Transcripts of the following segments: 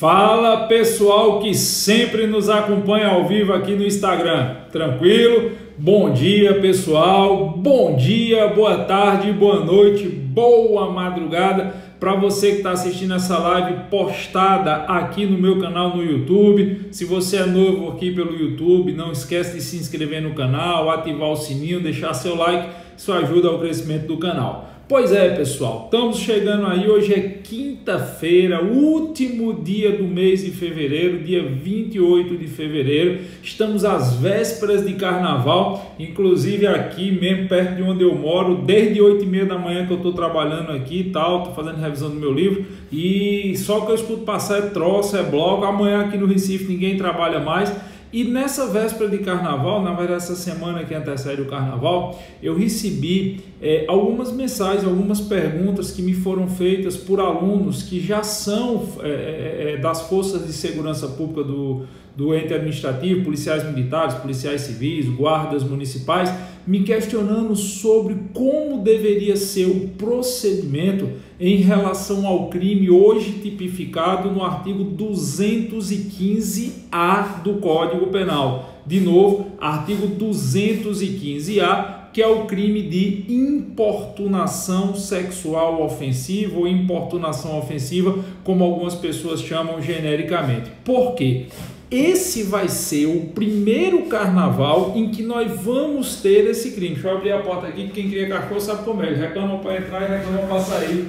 Fala pessoal que sempre nos acompanha ao vivo aqui no Instagram. Tranquilo? Bom dia pessoal, bom dia, boa tarde, boa noite, boa madrugada para você que está assistindo essa live postada aqui no meu canal no YouTube. Se você é novo aqui pelo YouTube, não esquece de se inscrever no canal, ativar o sininho, deixar seu like, isso ajuda ao crescimento do canal. Pois é, pessoal, estamos chegando aí. Hoje é quinta-feira, último dia do mês de fevereiro, dia 28 de fevereiro. Estamos às vésperas de carnaval, inclusive aqui mesmo perto de onde eu moro, desde 8 e meia da manhã que eu estou trabalhando aqui e tal, estou fazendo revisão do meu livro. E só que eu escuto passar é troço, é blog. Amanhã aqui no Recife ninguém trabalha mais. E nessa véspera de carnaval, na verdade, essa semana que antecede o carnaval, eu recebi é, algumas mensagens, algumas perguntas que me foram feitas por alunos que já são é, é, é, das forças de segurança pública do, do ente administrativo, policiais militares, policiais civis, guardas municipais, me questionando sobre como deveria ser o procedimento em relação ao crime hoje tipificado no artigo 215-A do Código Penal. De novo, artigo 215-A, que é o crime de importunação sexual ofensiva ou importunação ofensiva, como algumas pessoas chamam genericamente. Por quê? Esse vai ser o primeiro carnaval em que nós vamos ter esse crime. Deixa eu abrir a porta aqui, quem cria cachorro sabe como é. Reclamam para entrar e reclamam para sair.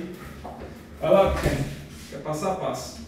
Vai lá, quer passar, passa.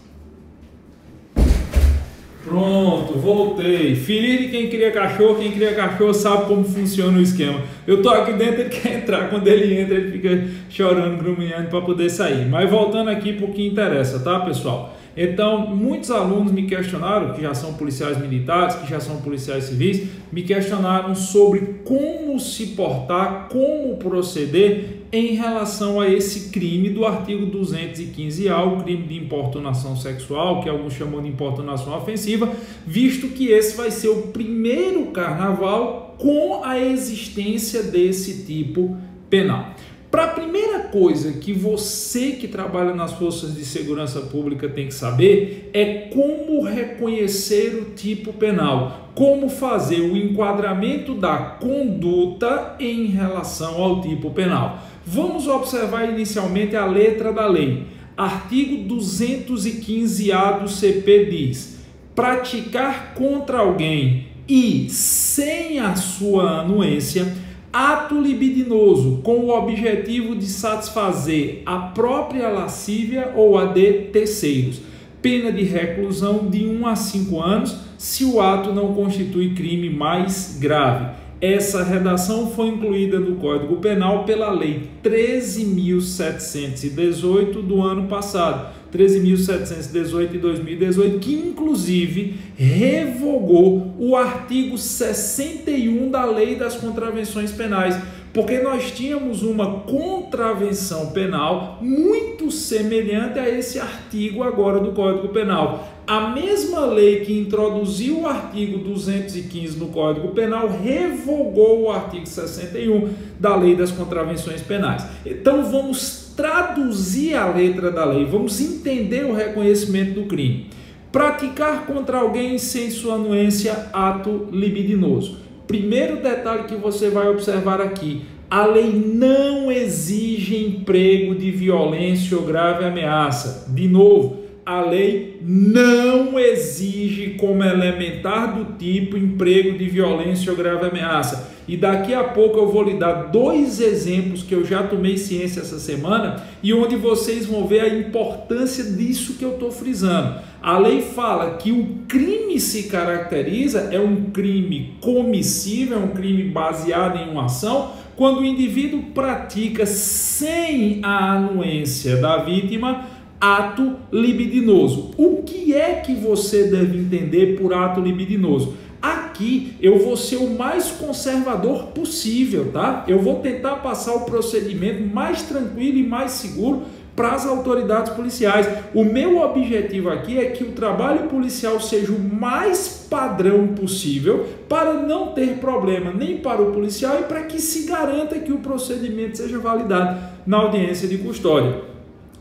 Pronto, voltei. Feliz de quem cria cachorro, quem cria cachorro sabe como funciona o esquema. Eu tô aqui dentro, ele quer entrar. Quando ele entra, ele fica chorando, gruminhando para poder sair. Mas voltando aqui para o que interessa, tá, pessoal? Então, muitos alunos me questionaram, que já são policiais militares, que já são policiais civis, me questionaram sobre como se portar, como proceder em relação a esse crime do artigo 215A, o crime de importunação sexual, que alguns chamam de importunação ofensiva, visto que esse vai ser o primeiro carnaval com a existência desse tipo penal. Para a primeira coisa que você que trabalha nas forças de segurança pública tem que saber é como reconhecer o tipo penal, como fazer o enquadramento da conduta em relação ao tipo penal. Vamos observar inicialmente a letra da lei. Artigo 215-A do CP diz: praticar contra alguém e sem a sua anuência ato libidinoso com o objetivo de satisfazer a própria lascívia ou a de terceiros. Pena de reclusão de 1 a 5 anos se o ato não constitui crime mais grave. Essa redação foi incluída no Código Penal pela Lei 13.718 do ano passado, 13.718 de 2018, que inclusive revogou o artigo 61 da Lei das Contravenções Penais, porque nós tínhamos uma contravenção penal muito semelhante a esse artigo agora do Código Penal. A mesma lei que introduziu o artigo 215 no Código Penal revogou o artigo 61 da Lei das Contravenções Penais. Então vamos traduzir a letra da lei, vamos entender o reconhecimento do crime. Praticar contra alguém sem sua anuência ato libidinoso. Primeiro detalhe que você vai observar aqui: a lei não exige emprego de violência ou grave ameaça. De novo, a lei não exige como elementar do tipo emprego de violência ou grave ameaça. E daqui a pouco eu vou lhe dar dois exemplos que eu já tomei ciência essa semana e onde vocês vão ver a importância disso que eu estou frisando. A lei fala que o crime se caracteriza, é um crime comissível, é um crime baseado em uma ação, quando o indivíduo pratica sem a anuência da vítima ato libidinoso. O que é que você deve entender por ato libidinoso? Aqui eu vou ser o mais conservador possível, tá? Eu vou tentar passar o procedimento mais tranquilo e mais seguro para as autoridades policiais. O meu objetivo aqui é que o trabalho policial seja o mais padrão possível para não ter problema nem para o policial e para que se garanta que o procedimento seja validado na audiência de custódia.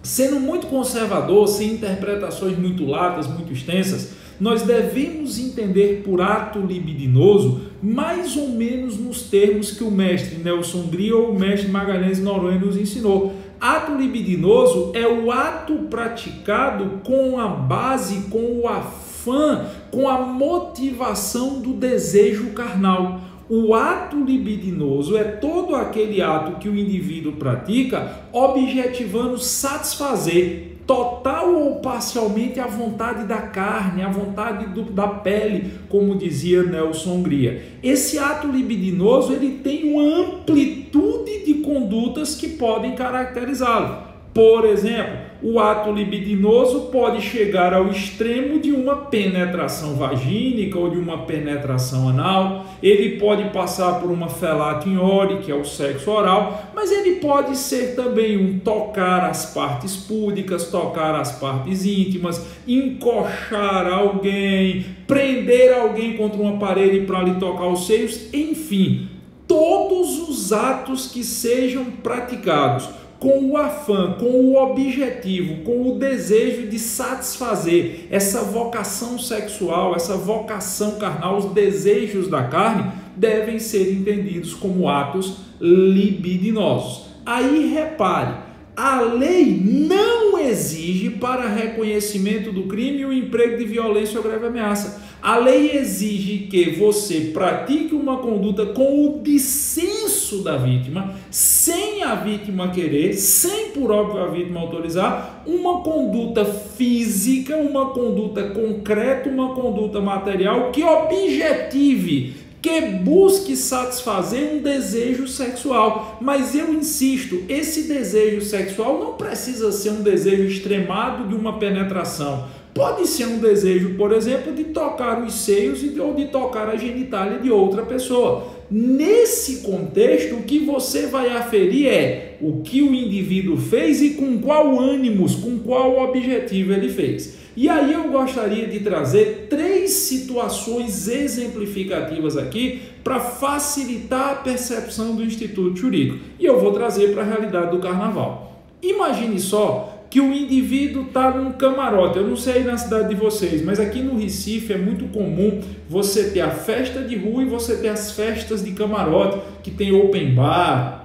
Sendo muito conservador, sem interpretações muito latas, muito extensas, nós devemos entender por ato libidinoso mais ou menos nos termos que o mestre Nelson Gria ou o mestre Magalhães Noronha nos ensinou. Ato libidinoso é o ato praticado com a base, com o afã, com a motivação do desejo carnal. O ato libidinoso é todo aquele ato que o indivíduo pratica objetivando satisfazer total ou parcialmente a vontade da carne, a vontade do, da pele, como dizia Nelson Hungria. Esse ato libidinoso ele tem uma amplitude de condutas que podem caracterizá-lo. Por exemplo, o ato libidinoso pode chegar ao extremo de uma penetração vagínica ou de uma penetração anal, ele pode passar por uma felatiore, que é o sexo oral, mas ele pode ser também um tocar as partes púdicas, tocar as partes íntimas, encoxar alguém, prender alguém contra uma parede para lhe tocar os seios, enfim, todos os atos que sejam praticados com o afã, com o objetivo, com o desejo de satisfazer essa vocação sexual, essa vocação carnal, os desejos da carne, devem ser entendidos como atos libidinosos. Aí repare, a lei não exige para reconhecimento do crime o emprego de violência ou grave ameaça. A lei exige que você pratique uma conduta com o dissenso da vítima, sem a vítima querer, sem por óbvio a vítima autorizar, uma conduta física, uma conduta concreta, uma conduta material que objetive que busque satisfazer um desejo sexual. Mas eu insisto, esse desejo sexual não precisa ser um desejo extremado de uma penetração. Pode ser um desejo, por exemplo, de tocar os seios ou de tocar a genitália de outra pessoa. Nesse contexto, o que você vai aferir é o que o indivíduo fez e com qual ânimos, com qual objetivo ele fez. E aí eu gostaria de trazer três situações exemplificativas aqui para facilitar a percepção do Instituto Jurídico. E eu vou trazer para a realidade do carnaval. Imagine só que o indivíduo está num camarote. Eu não sei na cidade de vocês, mas aqui no Recife é muito comum você ter a festa de rua e você ter as festas de camarote, que tem open bar,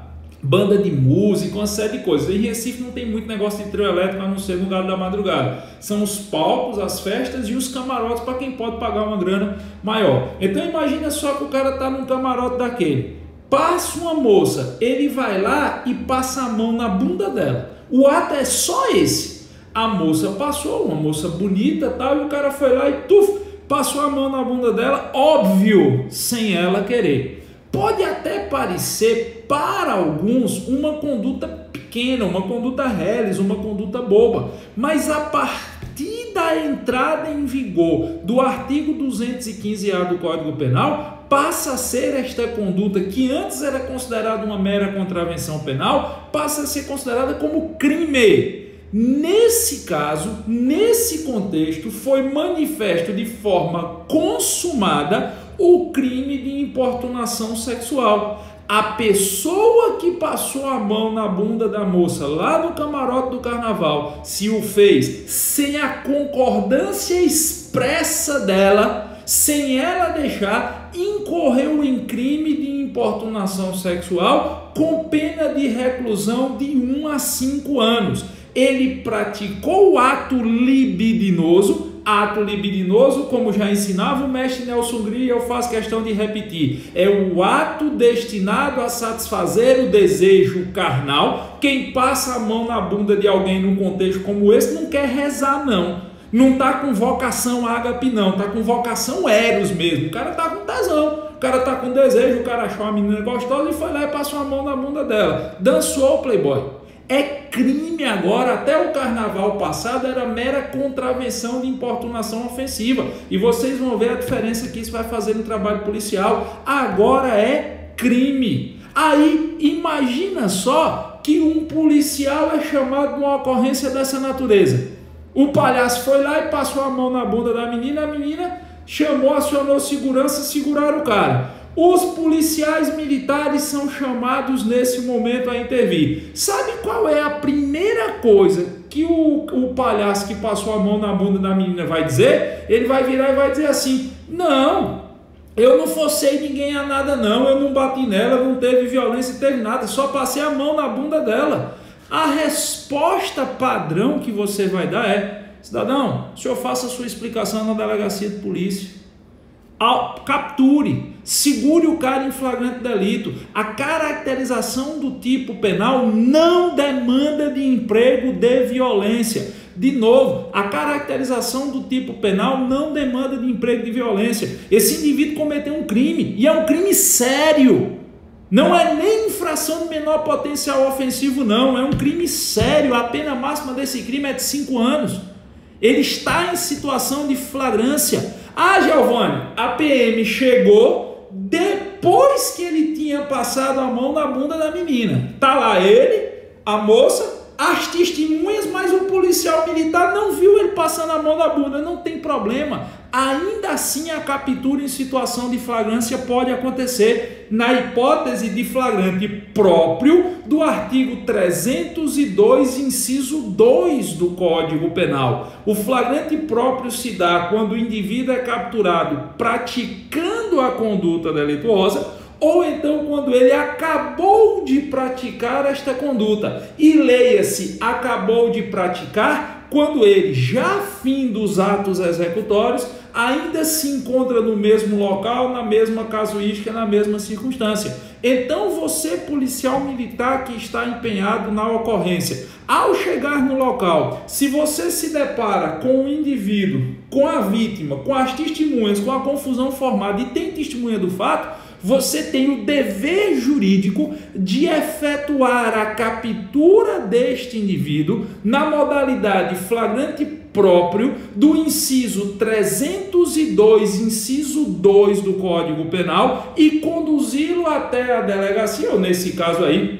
banda de música, uma série de coisas. Em Recife não tem muito negócio de trio elétrico a não ser no galo da madrugada. São os palcos, as festas e os camarotes para quem pode pagar uma grana maior. Então imagina só que o cara está num camarote daquele. Passa uma moça, ele vai lá e passa a mão na bunda dela. O ato é só esse. A moça passou, uma moça bonita, tal, e o cara foi lá e tuf, passou a mão na bunda dela, óbvio, sem ela querer. Pode até parecer para alguns uma conduta pequena, uma conduta reles, uma conduta boba, mas a partir da entrada em vigor do artigo 215-A do Código Penal, passa a ser esta conduta que antes era considerada uma mera contravenção penal, passa a ser considerada como crime. Nesse caso, nesse contexto, foi manifesto de forma consumada o crime de importunação sexual. A pessoa que passou a mão na bunda da moça lá no camarote do carnaval, se o fez sem a concordância expressa dela, sem ela deixar, incorreu em crime de importunação sexual com pena de reclusão de 1 a 5 anos. Ele praticou o ato libidinoso, ato libidinoso, como já ensinava o mestre Nelson Gria, eu faço questão de repetir, é o ato destinado a satisfazer o desejo carnal. Quem passa a mão na bunda de alguém num contexto como esse não quer rezar, não não está com vocação ágape, não, está com vocação eros mesmo. O cara está com tesão, o cara está com desejo, o cara achou uma menina gostosa e foi lá e passou a mão na bunda dela. Dançou Playboy. É crime agora, até o carnaval passado era mera contravenção de importunação ofensiva. E vocês vão ver a diferença que isso vai fazer no trabalho policial. Agora é crime. Aí imagina só que um policial é chamado de uma ocorrência dessa natureza. O palhaço foi lá e passou a mão na bunda da menina, a menina chamou, acionou segurança, seguraram o cara. Os policiais militares são chamados nesse momento a intervir. Sabe qual é a primeira coisa que o, o palhaço que passou a mão na bunda da menina vai dizer? Ele vai virar e vai dizer assim: Não, eu não forcei ninguém a nada, não. Eu não bati nela, não teve violência, teve nada. Só passei a mão na bunda dela. A resposta padrão que você vai dar é: Cidadão, o senhor faça a sua explicação na delegacia de polícia. Capture, segure o cara em flagrante delito. A caracterização do tipo penal não demanda de emprego de violência. De novo, a caracterização do tipo penal não demanda de emprego de violência. Esse indivíduo cometeu um crime e é um crime sério. Não é nem infração de menor potencial ofensivo, não. É um crime sério. A pena máxima desse crime é de 5 anos. Ele está em situação de flagrância. Ah, Giovanni, a PM chegou depois que ele tinha passado a mão na bunda da menina. Tá lá ele, a moça, as testemunhas, mas o policial militar não viu ele passando a mão na bunda. Não tem problema. Ainda assim, a captura em situação de flagrância pode acontecer na hipótese de flagrante próprio do artigo 302, inciso 2 do Código Penal. O flagrante próprio se dá quando o indivíduo é capturado praticando a conduta delituosa ou então quando ele acabou de praticar esta conduta. E leia-se, acabou de praticar quando ele, já fim dos atos executórios, ainda se encontra no mesmo local, na mesma casuística, na mesma circunstância. Então, você, policial militar que está empenhado na ocorrência, ao chegar no local, se você se depara com o indivíduo, com a vítima, com as testemunhas, com a confusão formada e tem testemunha do fato, você tem o dever jurídico de efetuar a captura deste indivíduo na modalidade flagrante próprio do inciso 302, inciso 2 do Código Penal e conduzi-lo até a delegacia, ou nesse caso aí,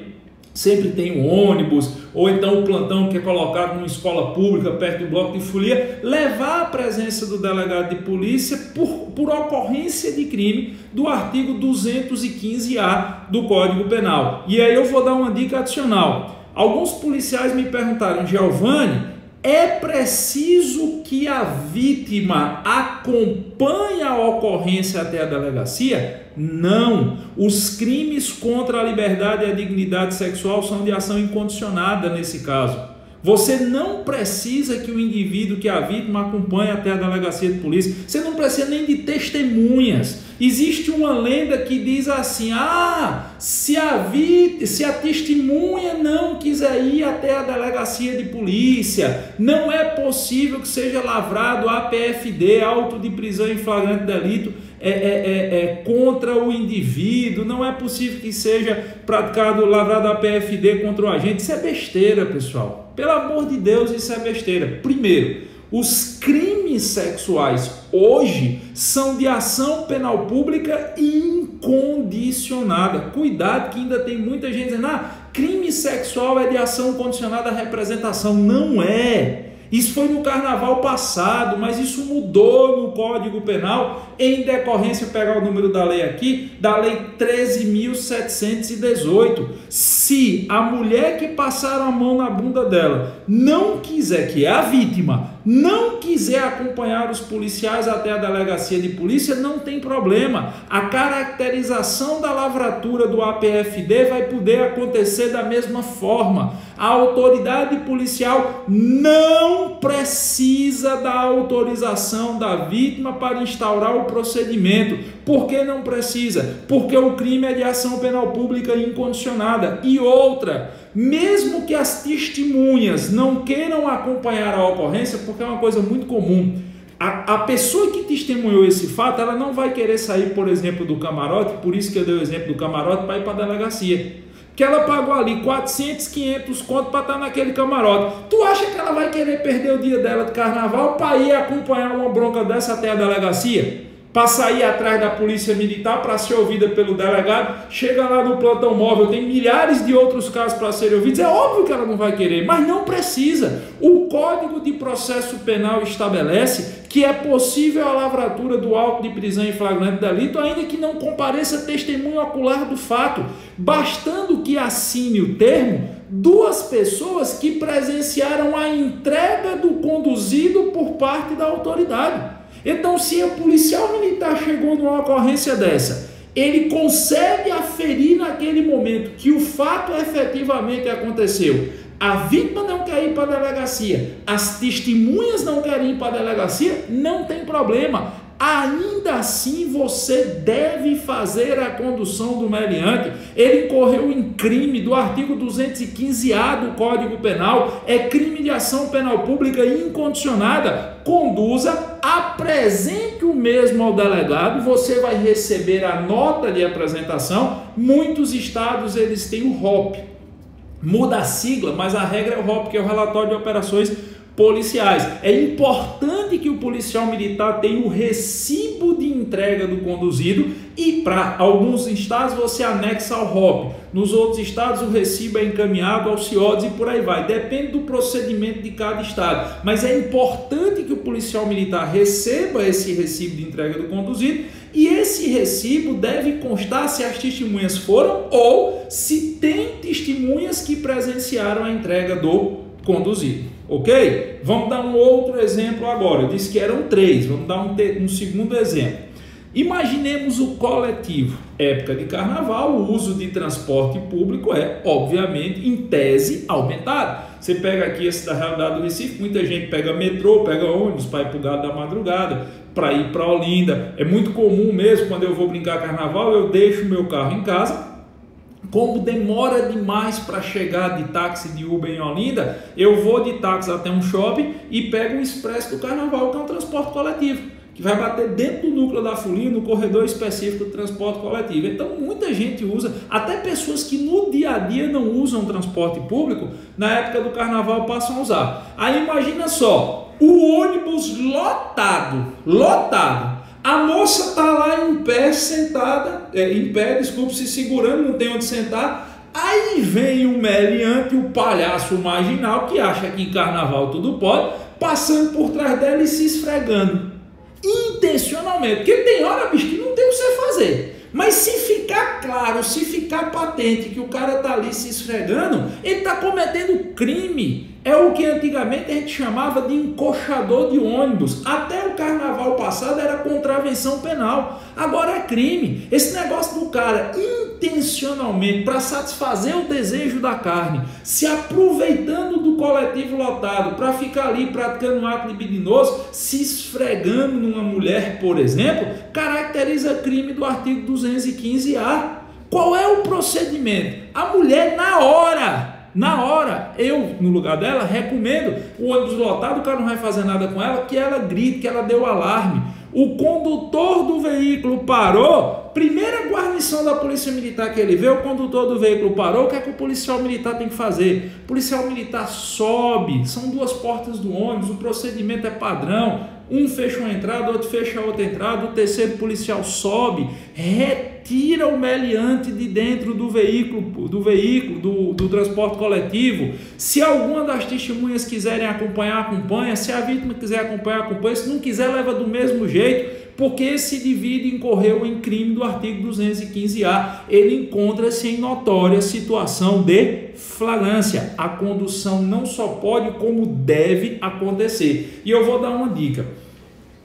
sempre tem um ônibus, ou então o plantão que é colocado numa escola pública perto do bloco de folia, levar a presença do delegado de polícia por, por ocorrência de crime do artigo 215-A do Código Penal. E aí eu vou dar uma dica adicional. Alguns policiais me perguntaram, Giovanni, é preciso que a vítima acompanhe a ocorrência até a delegacia? Não. Os crimes contra a liberdade e a dignidade sexual são de ação incondicionada nesse caso. Você não precisa que o indivíduo, que a vítima acompanhe até a delegacia de polícia. Você não precisa nem de testemunhas. Existe uma lenda que diz assim: ah, se a, vi, se a testemunha não quiser ir até a delegacia de polícia, não é possível que seja lavrado APFD, auto de prisão em flagrante delito, é, é, é, é, contra o indivíduo, não é possível que seja praticado, lavrado APFD contra o agente. Isso é besteira, pessoal. Pelo amor de Deus, isso é besteira. Primeiro, os crimes sexuais hoje são de ação penal pública incondicionada. Cuidado que ainda tem muita gente dizendo: ah, crime sexual é de ação condicionada à representação. Não é. Isso foi no carnaval passado, mas isso mudou no Código Penal em decorrência, pegar o número da lei aqui, da lei 13.718. Se a mulher que passaram a mão na bunda dela não quiser, que é a vítima, não quiser acompanhar os policiais até a delegacia de polícia, não tem problema. A caracterização da lavratura do APFD vai poder acontecer da mesma forma. A autoridade policial não precisa da autorização da vítima para instaurar o procedimento. Por que não precisa? Porque o crime é de ação penal pública incondicionada. E outra, mesmo que as testemunhas não queiram acompanhar a ocorrência, porque é uma coisa muito comum. A, a pessoa que testemunhou esse fato, ela não vai querer sair, por exemplo, do camarote, por isso que eu dei o exemplo do camarote, para ir para a delegacia. Que ela pagou ali 400, 500 conto para estar tá naquele camarote. Tu acha que ela vai querer perder o dia dela de carnaval para ir acompanhar uma bronca dessa até a delegacia? Para sair atrás da polícia militar para ser ouvida pelo delegado, chega lá no plantão móvel, tem milhares de outros casos para serem ouvidos, é óbvio que ela não vai querer, mas não precisa. O Código de Processo Penal estabelece que é possível a lavratura do auto de prisão em flagrante delito, ainda que não compareça testemunho ocular do fato, bastando que assine o termo duas pessoas que presenciaram a entrega do conduzido por parte da autoridade. Então, se o policial militar chegou numa ocorrência dessa, ele consegue aferir naquele momento que o fato efetivamente aconteceu. A vítima não quer ir para a delegacia, as testemunhas não querem ir para a delegacia, não tem problema ainda assim você deve fazer a condução do meliante. Ele incorreu em crime do artigo 215-A do Código Penal, é crime de ação penal pública incondicionada. Conduza, apresente o mesmo ao delegado, você vai receber a nota de apresentação. Muitos estados eles têm o ROP. Muda a sigla, mas a regra é o ROP, que é o relatório de operações policiais. É importante que o policial militar tenha o recibo de entrega do conduzido e para alguns estados você anexa ao ROP. Nos outros estados o recibo é encaminhado ao CIODES e por aí vai. Depende do procedimento de cada estado. Mas é importante que o policial militar receba esse recibo de entrega do conduzido e esse recibo deve constar se as testemunhas foram ou se tem testemunhas que presenciaram a entrega do conduzido. Ok? Vamos dar um outro exemplo agora. Eu disse que eram três. Vamos dar um, um segundo exemplo. Imaginemos o coletivo. Época de carnaval, o uso de transporte público é, obviamente, em tese, aumentado. Você pega aqui esse da realidade do Recife, muita gente pega metrô, pega ônibus para ir para o gado da madrugada, para ir para Olinda. É muito comum mesmo, quando eu vou brincar carnaval, eu deixo meu carro em casa como demora demais para chegar de táxi de Uber em Olinda, eu vou de táxi até um shopping e pego o expresso do carnaval, que é um transporte coletivo, que vai bater dentro do núcleo da folia, no corredor específico do transporte coletivo. Então, muita gente usa, até pessoas que no dia a dia não usam transporte público, na época do carnaval passam a usar. Aí imagina só, o ônibus lotado, lotado a moça está lá em pé, sentada, é, em pé, desculpe, se segurando, não tem onde sentar. Aí vem o meliante, o palhaço marginal, que acha que em carnaval tudo pode, passando por trás dela e se esfregando. Intencionalmente. Porque tem hora, bicho, que não tem o que você fazer. Mas se ficar claro, se ficar patente que o cara está ali se esfregando, ele está cometendo crime. É o que antigamente a gente chamava de encoxador de ônibus. Até o carnaval passado era contravenção penal. Agora é crime. Esse negócio do cara intencionalmente para satisfazer o desejo da carne, se aproveitando do coletivo lotado para ficar ali praticando um ato libidinoso, se esfregando numa mulher, por exemplo, caracteriza crime do artigo 215-A. Qual é o procedimento? A mulher na hora na hora, eu, no lugar dela, recomendo o ônibus lotado, o cara não vai fazer nada com ela, que ela grite, que ela deu alarme. O condutor do veículo parou, primeira guarnição da polícia militar que ele vê, o condutor do veículo parou, o que é que o policial militar tem que fazer? O policial militar sobe, são duas portas do ônibus, o procedimento é padrão, um fecha uma entrada, outro fecha a outra entrada, o terceiro policial sobe, retira o meliante de dentro do veículo, do veículo, do, do transporte coletivo. Se alguma das testemunhas quiserem acompanhar, acompanha. Se a vítima quiser acompanhar, acompanha. Se não quiser, leva do mesmo jeito porque esse indivíduo incorreu em crime do artigo 215-A. Ele encontra-se em notória situação de flagrância. A condução não só pode, como deve acontecer. E eu vou dar uma dica.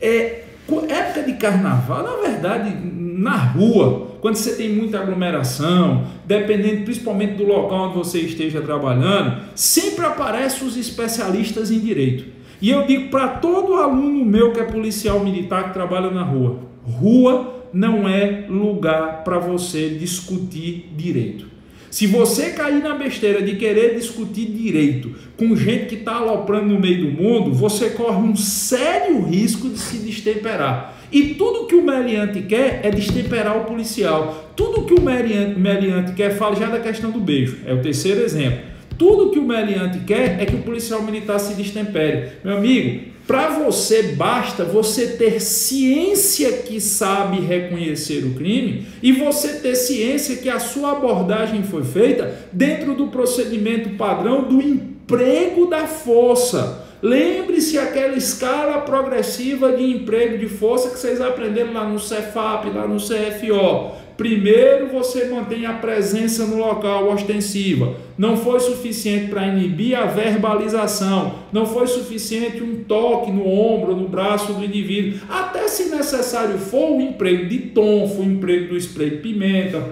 É, época de carnaval, na verdade, na rua, quando você tem muita aglomeração, dependendo principalmente do local onde você esteja trabalhando, sempre aparecem os especialistas em direito. E eu digo para todo aluno meu que é policial militar que trabalha na rua: rua não é lugar para você discutir direito. Se você cair na besteira de querer discutir direito com gente que está aloprando no meio do mundo, você corre um sério risco de se destemperar. E tudo que o meliante quer é destemperar o policial. Tudo que o meliante, quer, fala já da questão do beijo. É o terceiro exemplo. Tudo que o meliante quer é que o policial militar se destempere. Meu amigo, para você basta você ter ciência que sabe reconhecer o crime e você ter ciência que a sua abordagem foi feita dentro do procedimento padrão do emprego da força. Lembre-se aquela escala progressiva de emprego de força que vocês aprenderam lá no Cefap, lá no CFO. Primeiro você mantém a presença no local ostensiva. Não foi suficiente para inibir a verbalização. Não foi suficiente um toque no ombro, no braço do indivíduo. Até se necessário for o emprego de tonfo, o emprego do spray de pimenta,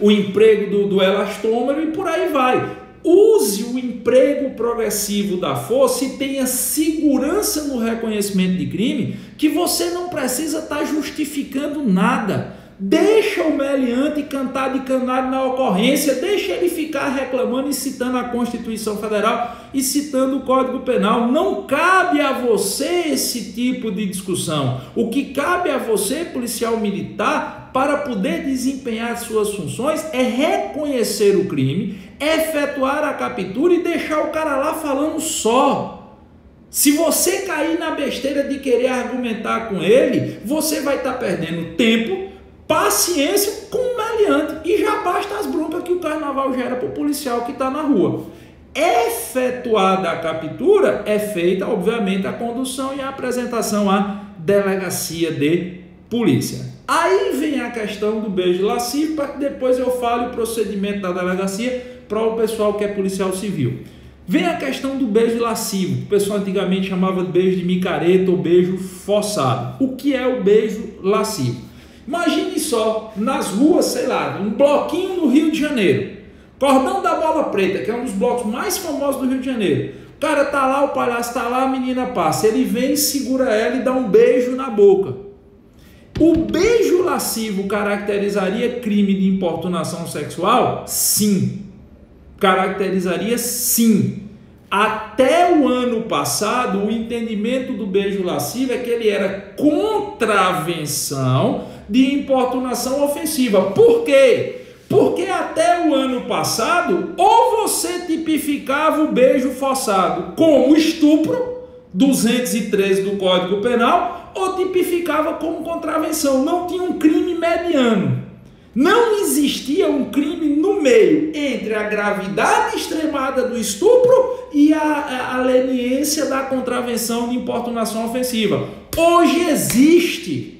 o emprego do, do elastômero e por aí vai. Use o emprego progressivo da força e tenha segurança no reconhecimento de crime, que você não precisa estar tá justificando nada. Deixa o meliante cantar de canário na ocorrência, deixa ele ficar reclamando e citando a Constituição Federal e citando o Código Penal. Não cabe a você esse tipo de discussão. O que cabe a você, policial militar, para poder desempenhar suas funções é reconhecer o crime, efetuar a captura e deixar o cara lá falando só. Se você cair na besteira de querer argumentar com ele, você vai estar perdendo tempo paciência com o meliante. E já basta as broncas que o carnaval gera para o policial que está na rua. Efetuada a captura, é feita, obviamente, a condução e a apresentação à delegacia de polícia. Aí vem a questão do beijo lascivo, para que depois eu fale o procedimento da delegacia para o pessoal que é policial civil. Vem a questão do beijo lascivo, que o pessoal antigamente chamava de beijo de micareta ou beijo forçado. O que é o beijo lascivo? Imagine só, nas ruas, sei lá, um bloquinho no Rio de Janeiro. Cordão da Bola Preta, que é um dos blocos mais famosos do Rio de Janeiro. O cara tá lá, o palhaço tá lá, a menina passa. Ele vem, segura ela e dá um beijo na boca. O beijo lascivo caracterizaria crime de importunação sexual? Sim. Caracterizaria sim. Até o ano passado, o entendimento do beijo lascivo é que ele era contravenção de importunação ofensiva. Por quê? Porque até o ano passado, ou você tipificava o beijo forçado como estupro, 213 do Código Penal, ou tipificava como contravenção. Não tinha um crime mediano. Não existia um crime meio entre a gravidade extremada do estupro e a, a, leniência da contravenção de importunação ofensiva. Hoje existe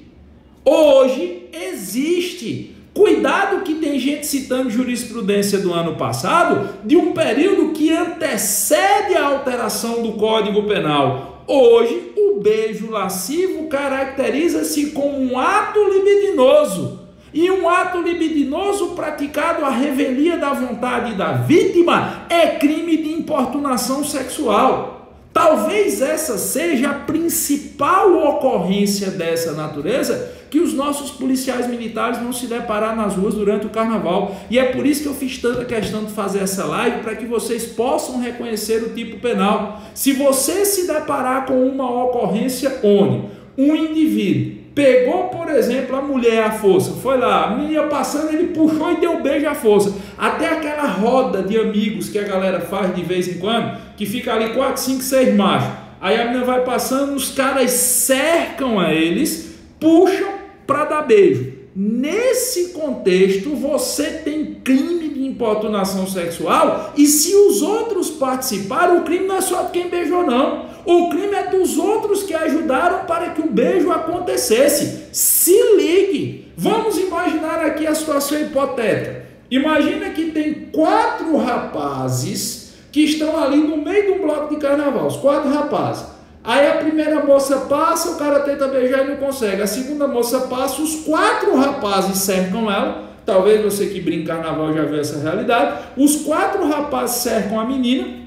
Hoje existe. Cuidado que tem gente citando jurisprudência do ano passado de um período que antecede a alteração do Código Penal. Hoje, o beijo lascivo caracteriza-se como um ato libidinoso. E um ato libidinoso praticado à revelia da vontade da vítima é crime de importunação sexual. Talvez essa seja a principal ocorrência dessa natureza que os nossos policiais militares vão se deparar nas ruas durante o carnaval. E é por isso que eu fiz tanta questão de fazer essa live, para que vocês possam reconhecer o tipo penal. Se você se deparar com uma ocorrência onde um indivíduo pegou, por exemplo, a mulher à força, foi lá, a menina passando, ele puxou e deu beijo à força. Até aquela roda de amigos que a galera faz de vez em quando, que fica ali 4, 5, 6 machos. Aí a menina vai passando, os caras cercam a eles, puxam para dar beijo. Nesse contexto, você tem crime de importunação sexual e se os outros participaram, o crime não é só de quem beijou, não. O crime é dos outros que ajudaram para que o beijo acontecesse. Se ligue. Vamos imaginar aqui a situação hipotética. Imagina que tem quatro rapazes que estão ali no meio de um bloco de carnaval. Os quatro rapazes. Aí a primeira moça passa, o cara tenta beijar e não consegue. A segunda moça passa, os quatro rapazes cercam ela. Talvez você que brinca carnaval já vê essa realidade. Os quatro rapazes cercam a menina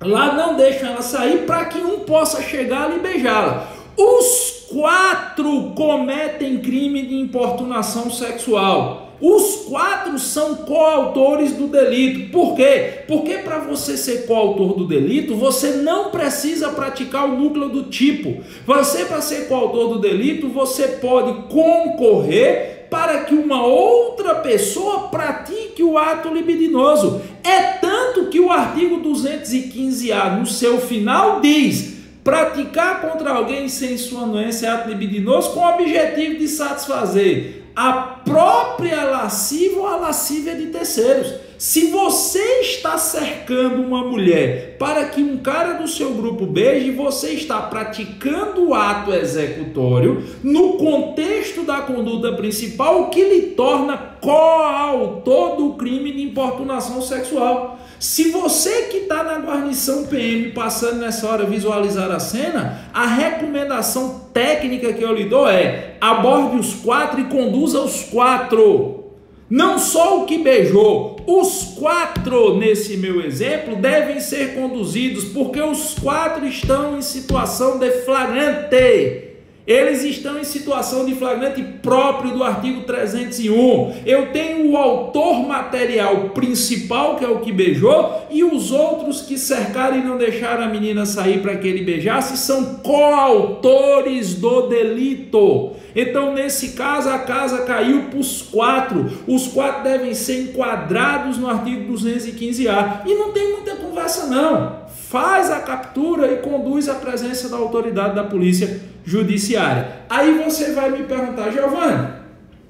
Lá não deixam ela sair para que um possa chegar e beijá-la. Os quatro cometem crime de importunação sexual. Os quatro são coautores do delito. Por quê? Porque para você ser coautor do delito, você não precisa praticar o núcleo do tipo. Você, para ser coautor do delito, você pode concorrer para que uma outra pessoa pratique o ato libidinoso. É que o artigo 215A, no seu final, diz: praticar contra alguém sem sua anuência é ato libidinoso com o objetivo de satisfazer a própria lasciva ou a lascívia de terceiros. Se você está cercando uma mulher para que um cara do seu grupo beije, você está praticando o ato executório no contexto da conduta principal, o que lhe torna coautor do crime de importunação sexual. Se você que está na guarnição PM passando nessa hora visualizar a cena, a recomendação técnica que eu lhe dou é aborde os quatro e conduza os quatro. Não só o que beijou, os quatro, nesse meu exemplo, devem ser conduzidos, porque os quatro estão em situação de flagrante. Eles estão em situação de flagrante próprio do artigo 301. Eu tenho o autor material principal, que é o que beijou, e os outros que cercaram e não deixaram a menina sair para que ele beijasse são coautores do delito. Então, nesse caso, a casa caiu para os quatro. Os quatro devem ser enquadrados no artigo 215A. E não tem muita conversa, não. Faz a captura e conduz à presença da autoridade da polícia judiciária. Aí você vai me perguntar, Giovanni,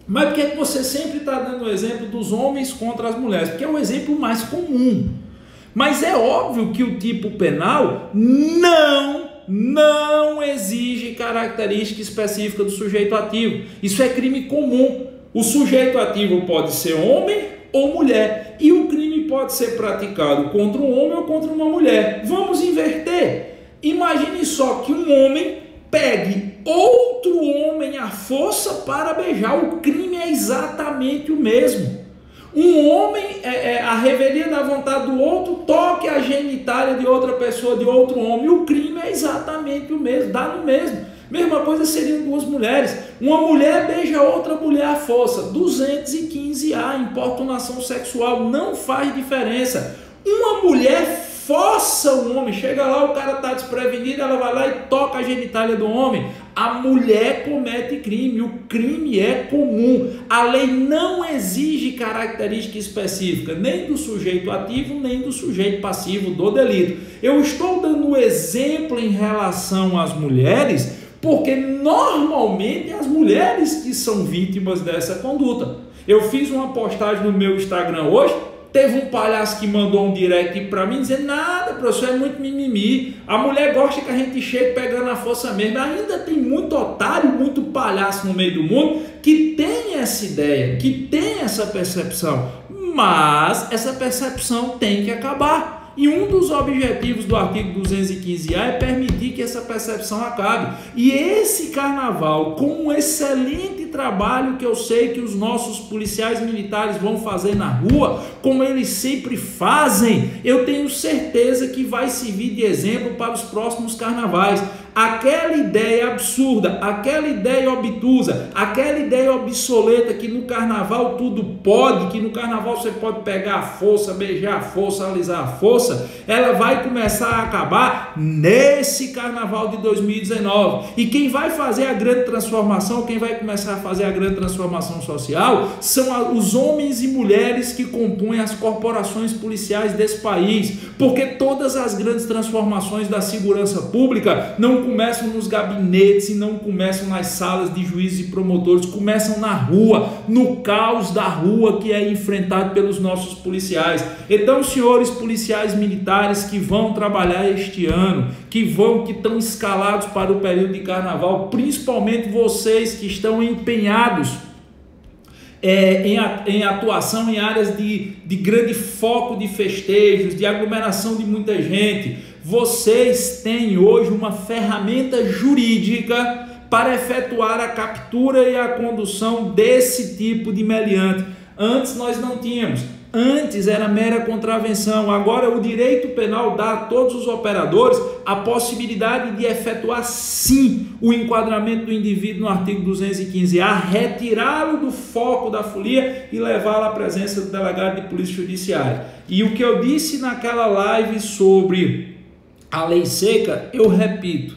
mas por que você sempre está dando o exemplo dos homens contra as mulheres? Porque é o exemplo mais comum. Mas é óbvio que o tipo penal não não exige característica específica do sujeito ativo. Isso é crime comum. O sujeito ativo pode ser homem ou mulher pode ser praticado contra um homem ou contra uma mulher. Vamos inverter. Imagine só que um homem pegue outro homem à força para beijar. O crime é exatamente o mesmo. Um homem, é, é, a revelia da vontade do outro, toque a genitália de outra pessoa, de outro homem. O crime é exatamente o mesmo, dá no mesmo. Mesma coisa seriam duas mulheres. Uma mulher beija outra mulher à força. 215A, importunação sexual, não faz diferença. Uma mulher força o homem. Chega lá, o cara está desprevenido, ela vai lá e toca a genitália do homem. A mulher comete crime, o crime é comum. A lei não exige característica específica, nem do sujeito ativo, nem do sujeito passivo do delito. Eu estou dando um exemplo em relação às mulheres, porque normalmente as mulheres que são vítimas dessa conduta. Eu fiz uma postagem no meu Instagram hoje Teve um palhaço que mandou um direct para mim dizendo: Nada, professor, é muito mimimi. A mulher gosta que a gente chegue pegando a força mesmo. Ainda tem muito otário, muito palhaço no meio do mundo que tem essa ideia, que tem essa percepção. Mas essa percepção tem que acabar. E um dos objetivos do artigo 215A é permitir que essa percepção acabe. E esse carnaval, com um excelente trabalho que eu sei que os nossos policiais militares vão fazer na rua, como eles sempre fazem, eu tenho certeza que vai servir de exemplo para os próximos carnavais aquela ideia absurda, aquela ideia obtusa, aquela ideia obsoleta que no carnaval tudo pode, que no carnaval você pode pegar a força, beijar a força, alisar a força, ela vai começar a acabar nesse carnaval de 2019. E quem vai fazer a grande transformação, quem vai começar a fazer a grande transformação social, são os homens e mulheres que compõem as corporações policiais desse país, porque todas as grandes transformações da segurança pública não começam nos gabinetes e não começam nas salas de juízes e promotores, começam na rua, no caos da rua que é enfrentado pelos nossos policiais. Então, senhores policiais militares que vão trabalhar este ano, que vão, que estão escalados para o período de carnaval, principalmente vocês que estão empenhados é, em, em, atuação em áreas de, de grande foco de festejos, de aglomeração de muita gente, vocês têm hoje uma ferramenta jurídica para efetuar a captura e a condução desse tipo de meliante. Antes nós não tínhamos. Antes era mera contravenção, agora o direito penal dá a todos os operadores a possibilidade de efetuar sim o enquadramento do indivíduo no artigo 215A, retirá-lo do foco da folia e levá-lo à presença do delegado de polícia judiciária. E o que eu disse naquela live sobre a lei seca, eu repito,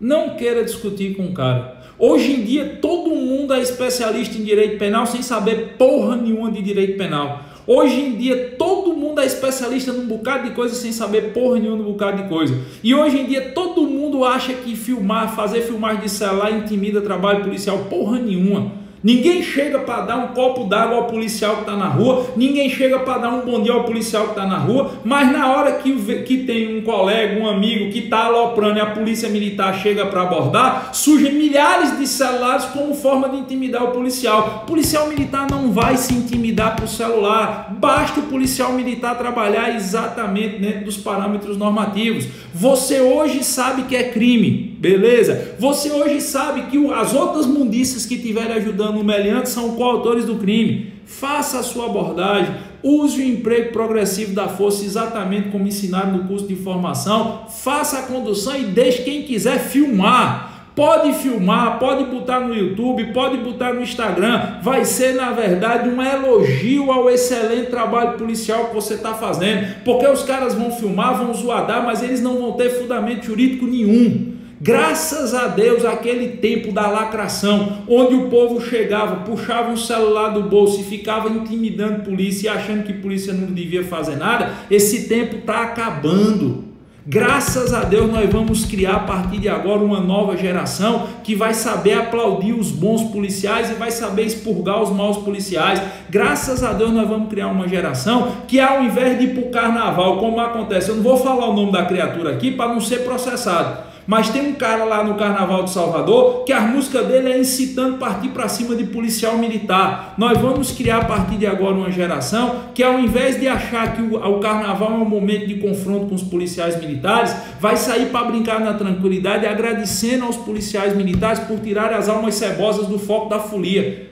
não queira discutir com o cara. Hoje em dia todo mundo é especialista em direito penal sem saber porra nenhuma de direito penal. Hoje em dia todo mundo é especialista num bocado de coisa sem saber porra nenhuma num bocado de coisa. E hoje em dia todo mundo acha que filmar, fazer filmagem de celular intimida trabalho policial porra nenhuma. Ninguém chega para dar um copo d'água ao policial que está na rua, ninguém chega para dar um bom dia ao policial que está na rua, mas na hora que, que tem um colega, um amigo que está aloprando e a polícia militar chega para abordar, surgem milhares de celulares como forma de intimidar o policial. O policial militar não vai se intimidar por celular, basta o policial militar trabalhar exatamente dentro dos parâmetros normativos. Você hoje sabe que é crime, beleza? Você hoje sabe que as outras mundícias que tiverem ajudando no meliante são coautores do crime. Faça a sua abordagem, use o emprego progressivo da força exatamente como ensinado no curso de formação, faça a condução e deixe quem quiser filmar. Pode filmar, pode botar no YouTube, pode botar no Instagram. Vai ser, na verdade, um elogio ao excelente trabalho policial que você está fazendo. Porque os caras vão filmar, vão zoadar, mas eles não vão ter fundamento jurídico nenhum. Graças a Deus, aquele tempo da lacração, onde o povo chegava, puxava um celular do bolso e ficava intimidando polícia achando que polícia não devia fazer nada, esse tempo está acabando. Graças a Deus, nós vamos criar a partir de agora uma nova geração que vai saber aplaudir os bons policiais e vai saber expurgar os maus policiais. Graças a Deus, nós vamos criar uma geração que, ao invés de ir para o carnaval, como acontece, eu não vou falar o nome da criatura aqui para não ser processado. Mas tem um cara lá no Carnaval de Salvador que a música dele é incitando partir para cima de policial militar. Nós vamos criar a partir de agora uma geração que ao invés de achar que o, o Carnaval é um momento de confronto com os policiais militares, vai sair para brincar na tranquilidade agradecendo aos policiais militares por tirar as almas cebosas do foco da folia.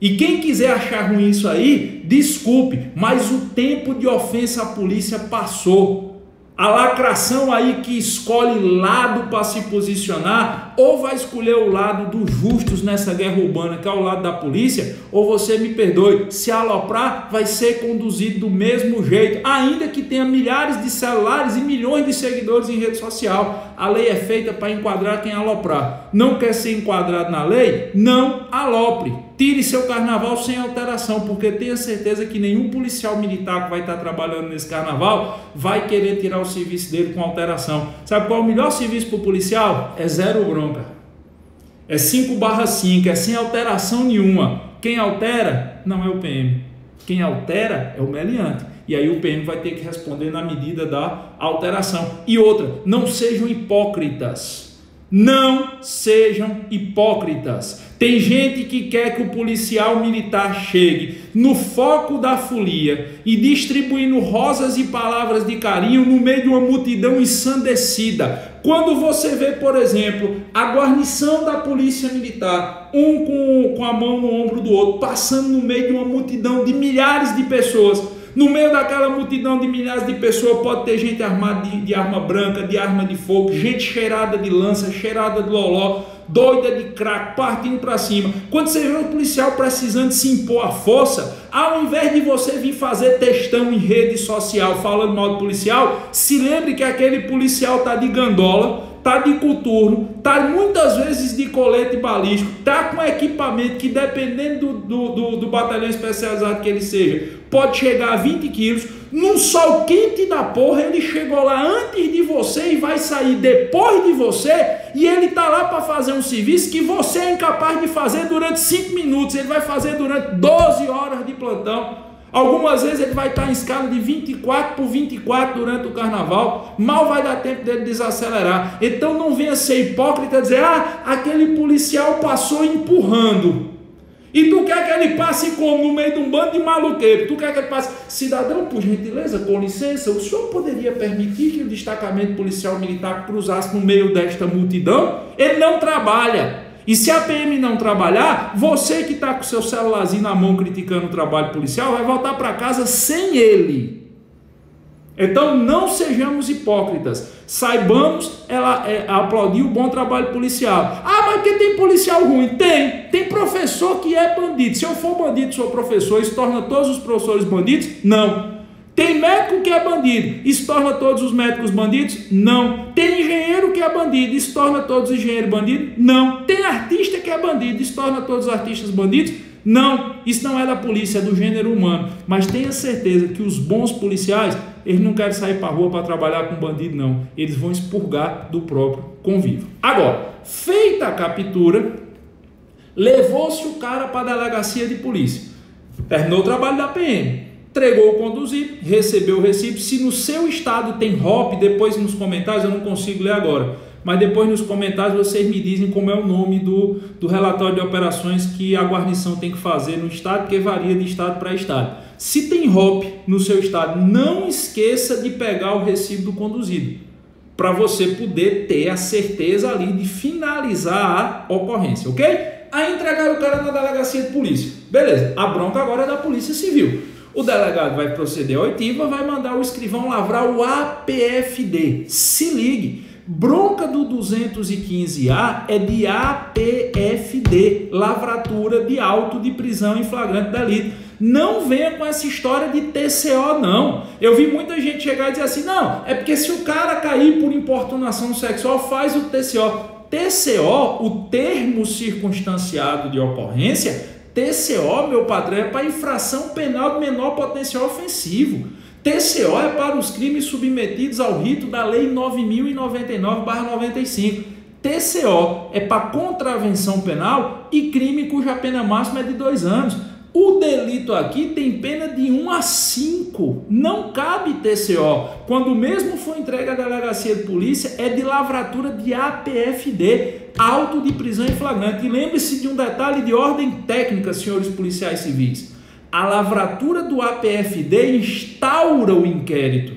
E quem quiser achar ruim isso aí, desculpe, mas o tempo de ofensa à polícia passou. A lacração aí que escolhe lado para se posicionar, ou vai escolher o lado dos justos nessa guerra urbana, que é o lado da polícia, ou você me perdoe, se aloprar, vai ser conduzido do mesmo jeito, ainda que tenha milhares de celulares e milhões de seguidores em rede social. A lei é feita para enquadrar quem aloprar. Não quer ser enquadrado na lei? Não alopre. Tire seu carnaval sem alteração, porque tenha certeza que nenhum policial militar que vai estar trabalhando nesse carnaval vai querer tirar o serviço dele com alteração. Sabe qual é o melhor serviço para o policial? É zero bronca. É 5 barra 5, é sem alteração nenhuma. Quem altera não é o PM. Quem altera é o meliante. E aí o PM vai ter que responder na medida da alteração. E outra, não sejam hipócritas. Não sejam hipócritas. Tem gente que quer que o policial militar chegue no foco da folia e distribuindo rosas e palavras de carinho no meio de uma multidão ensandecida. Quando você vê, por exemplo, a guarnição da polícia militar, um com, com a mão no ombro do outro, passando no meio de uma multidão de milhares de pessoas no meio daquela multidão de milhares de pessoas pode ter gente armada de, de arma branca, de arma de fogo, gente cheirada de lança, cheirada de loló, doida de crack, partindo para cima. Quando você vê um policial precisando se impor à força, ao invés de você vir fazer textão em rede social falando mal do policial, se lembre que aquele policial tá de gandola, tá de coturno, tá muitas vezes de colete balístico, tá com equipamento que dependendo do, do, do, do batalhão especializado que ele seja, pode chegar a 20 quilos. Num sol quente da porra, ele chegou lá antes de você e vai sair depois de você. E ele tá lá para fazer um serviço que você é incapaz de fazer durante 5 minutos. Ele vai fazer durante 12 horas de plantão. Algumas vezes ele vai estar em escala de 24 por 24 durante o carnaval, mal vai dar tempo dele desacelerar. Então não venha ser hipócrita e dizer: ah, aquele policial passou empurrando. E tu quer que ele passe como? No meio de um bando de maluqueiro. Tu quer que ele passe? Cidadão, por gentileza, com licença, o senhor poderia permitir que o destacamento policial militar cruzasse no meio desta multidão? Ele não trabalha. E se a PM não trabalhar, você que está com seu celularzinho na mão criticando o trabalho policial, vai voltar para casa sem ele. Então não sejamos hipócritas. Saibamos ela, é, aplaudir o bom trabalho policial. Ah, mas que tem policial ruim? Tem. Tem professor que é bandido. Se eu for bandido, sou professor, isso torna todos os professores bandidos? Não. Tem médico que é bandido, isso torna todos os médicos bandidos? Não. Tem engenheiro que é bandido, isso torna todos os engenheiros bandidos? Não. Tem artista que é bandido, isso torna todos os artistas bandidos? Não, isso não é da polícia, é do gênero humano. Mas tenha certeza que os bons policiais, eles não querem sair para rua para trabalhar com bandido, não. Eles vão expurgar do próprio convívio. Agora, feita a captura, levou-se o cara para a delegacia de polícia. Terminou o trabalho da PM entregou o conduzido, recebeu o recibo. Se no seu estado tem ROP, depois nos comentários, eu não consigo ler agora, mas depois nos comentários vocês me dizem como é o nome do, do relatório de operações que a guarnição tem que fazer no estado, porque varia de estado para estado. Se tem ROP no seu estado, não esqueça de pegar o recibo do conduzido, para você poder ter a certeza ali de finalizar a ocorrência, ok? Aí entregaram o cara na delegacia de polícia. Beleza, a bronca agora é da Polícia Civil. O delegado vai proceder à oitiva, vai mandar o escrivão lavrar o APFD. Se ligue, bronca do 215A é de APFD, lavratura de auto de prisão em flagrante delito. Não venha com essa história de TCO, não. Eu vi muita gente chegar e dizer assim: não, é porque se o cara cair por importunação sexual, faz o TCO. TCO, o termo circunstanciado de ocorrência, TCO, meu padrão, é para infração penal de menor potencial ofensivo. TCO é para os crimes submetidos ao rito da Lei 9099-95. TCO é para contravenção penal e crime cuja pena máxima é de dois anos. O delito aqui tem pena de 1 a 5. Não cabe TCO. Quando mesmo for entregue à delegacia de polícia, é de lavratura de APFD, auto de prisão em flagrante. E lembre-se de um detalhe de ordem técnica, senhores policiais civis. A lavratura do APFD instaura o inquérito.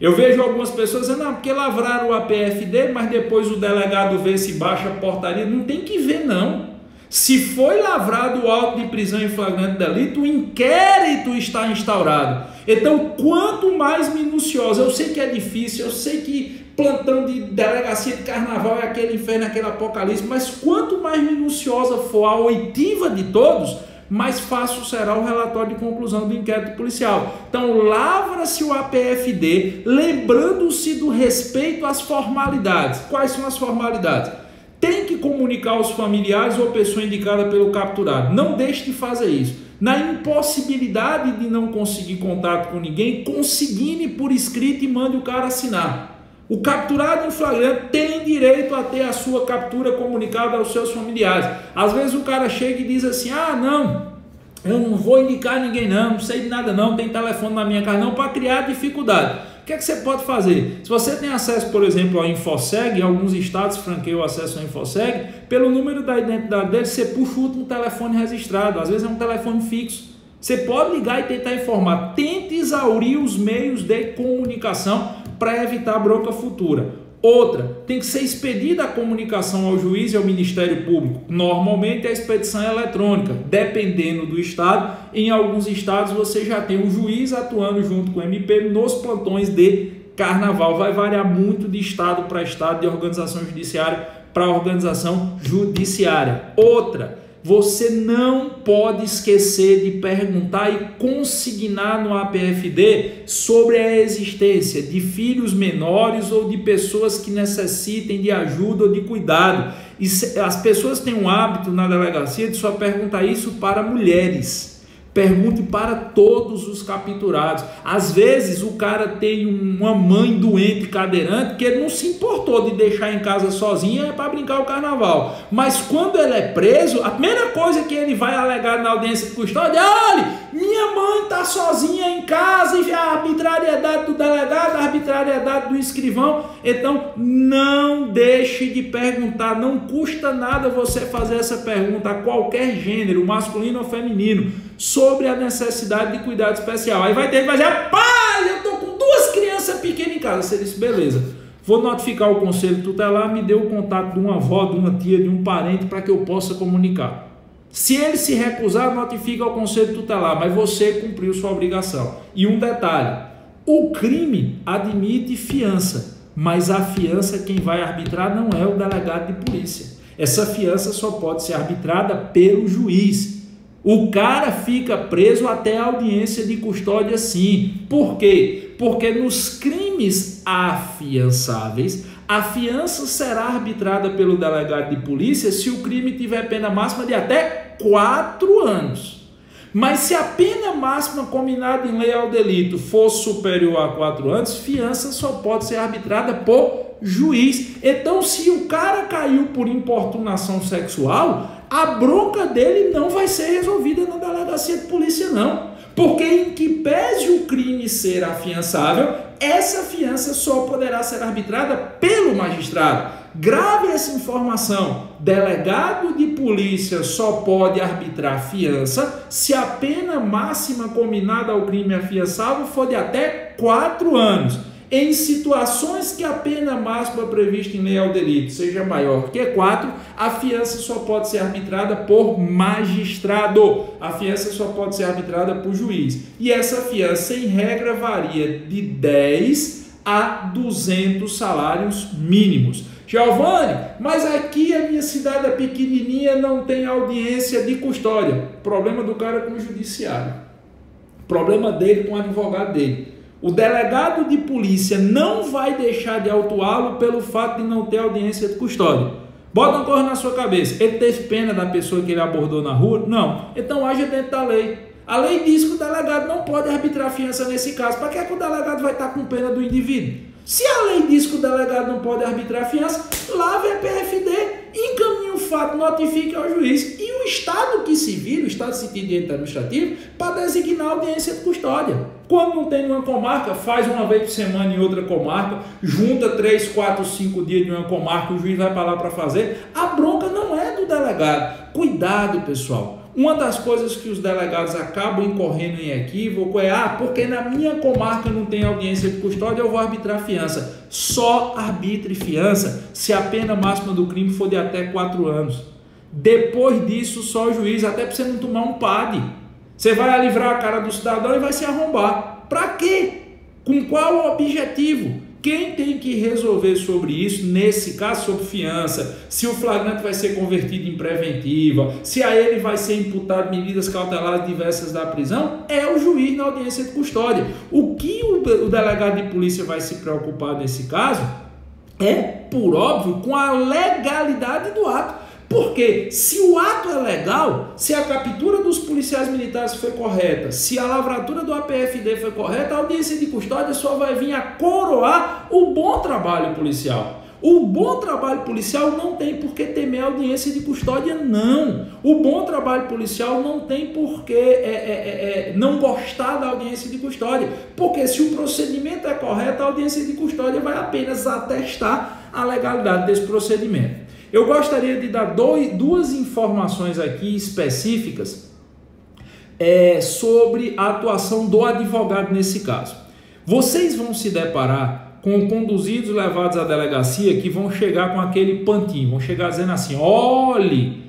Eu vejo algumas pessoas dizendo, não, porque lavraram o APFD, mas depois o delegado vê se baixa a portaria. Não tem que ver, não. Se foi lavrado o auto de prisão em flagrante delito, o inquérito está instaurado. Então, quanto mais minuciosa, eu sei que é difícil, eu sei que plantão de delegacia de carnaval é aquele inferno, aquele apocalipse, mas quanto mais minuciosa for a oitiva de todos, mais fácil será o relatório de conclusão do inquérito policial. Então, lavra-se o APFD, lembrando-se do respeito às formalidades. Quais são as formalidades? Tem que comunicar aos familiares ou pessoa indicada pelo capturado. Não deixe de fazer isso. Na impossibilidade de não conseguir contato com ninguém, consigne por escrito e mande o cara assinar. O capturado em flagrante tem direito a ter a sua captura comunicada aos seus familiares. Às vezes o cara chega e diz assim: ah, não, eu não vou indicar ninguém, não, não sei de nada, não, tem telefone na minha casa, não, para criar dificuldade. O que é que você pode fazer? Se você tem acesso, por exemplo, ao InfoSeg, alguns estados franqueiam o acesso ao InfoSeg, pelo número da identidade dele, você puxa o telefone registrado, às vezes é um telefone fixo. Você pode ligar e tentar informar. Tente exaurir os meios de comunicação para evitar bronca futura. Outra, tem que ser expedida a comunicação ao juiz e ao Ministério Público. Normalmente a expedição é eletrônica, dependendo do estado. Em alguns estados você já tem o juiz atuando junto com o MP nos plantões de carnaval. Vai variar muito de estado para estado, de organização judiciária para organização judiciária. Outra, você não pode esquecer de perguntar e consignar no APFD sobre a existência de filhos menores ou de pessoas que necessitem de ajuda ou de cuidado. E as pessoas têm um hábito na delegacia de só perguntar isso para mulheres. Pergunte para todos os capturados. Às vezes o cara tem uma mãe doente, cadeirante, que ele não se importou de deixar em casa sozinha para brincar o carnaval. Mas quando ele é preso, a primeira coisa que ele vai alegar na audiência de custódia é: olha, minha mãe está sozinha em casa e a arbitrariedade do delegado, a arbitrariedade do escrivão. Então não deixe de perguntar. Não custa nada você fazer essa pergunta a qualquer gênero, masculino ou feminino sobre a necessidade de cuidado especial. Aí vai ter que fazer, rapaz, eu estou com duas crianças pequenas em casa. Você disse, beleza. Vou notificar o conselho tutelar, me dê o contato de uma avó, de uma tia, de um parente para que eu possa comunicar. Se ele se recusar, notifica ao conselho tutelar, mas você cumpriu sua obrigação. E um detalhe: o crime admite fiança, mas a fiança quem vai arbitrar não é o delegado de polícia. Essa fiança só pode ser arbitrada pelo juiz. O cara fica preso até a audiência de custódia, sim. Por quê? Porque nos crimes afiançáveis, a fiança será arbitrada pelo delegado de polícia se o crime tiver pena máxima de até quatro anos. Mas se a pena máxima combinada em lei ao delito for superior a quatro anos, fiança só pode ser arbitrada por juiz. Então, se o cara caiu por importunação sexual, a bronca dele não vai ser resolvida na delegacia de polícia, não. Porque, em que pese o crime ser afiançável, essa fiança só poderá ser arbitrada pelo magistrado. Grave essa informação. Delegado de polícia só pode arbitrar fiança se a pena máxima combinada ao crime afiançável for de até quatro anos. Em situações que a pena máxima prevista em lei ao delito seja maior que quatro, a fiança só pode ser arbitrada por magistrado. A fiança só pode ser arbitrada por juiz. E essa fiança, em regra, varia de 10 a 200 salários mínimos. Giovanni, mas aqui a minha cidade é pequenininha, não tem audiência de custódia. Problema do cara com o judiciário. Problema dele com o advogado dele. O delegado de polícia não vai deixar de autuá-lo pelo fato de não ter audiência de custódia. Bota uma coisa na sua cabeça. Ele teve pena da pessoa que ele abordou na rua? Não. Então haja dentro da lei. A lei diz que o delegado não pode arbitrar fiança nesse caso. Para que, é que o delegado vai estar com pena do indivíduo? Se a lei diz que o delegado não pode arbitrar fiança, lave a PFD, encaminhe o fato, notifique ao juiz e o Estado que se vira, o Estado de direito administrativo, para designar audiência de custódia. Quando não tem uma comarca, faz uma vez por semana em outra comarca, junta três, quatro, cinco dias de uma comarca, o juiz vai para lá para fazer. A bronca não é do delegado. Cuidado, pessoal. Uma das coisas que os delegados acabam incorrendo em equívoco é: ah, porque na minha comarca não tem audiência de custódia, eu vou arbitrar fiança. Só arbitre fiança se a pena máxima do crime for de até quatro anos. Depois disso, só o juiz, até para você não tomar um PAD. Você vai livrar a cara do cidadão e vai se arrombar. Para quê? Com qual objetivo? Quem tem que resolver sobre isso, nesse caso, sobre fiança, se o flagrante vai ser convertido em preventiva, se a ele vai ser imputado medidas cautelares diversas da prisão, é o juiz na audiência de custódia. O que o, delegado de polícia vai se preocupar nesse caso é, por óbvio, com a legalidade do ato. Porque se o ato é legal, se a captura dos policiais militares foi correta, se a lavratura do APFD foi correta, a audiência de custódia só vai vir a coroar o bom trabalho policial. O bom trabalho policial não tem por que temer audiência de custódia, não. O bom trabalho policial não tem por que é, é, é, é, não gostar da audiência de custódia. Porque se o procedimento é correto, a audiência de custódia vai apenas atestar a legalidade desse procedimento. Eu gostaria de dar dois, duas informações aqui específicas é, sobre a atuação do advogado nesse caso. Vocês vão se deparar com conduzidos levados à delegacia que vão chegar com aquele pantinho, vão chegar dizendo assim: olhe,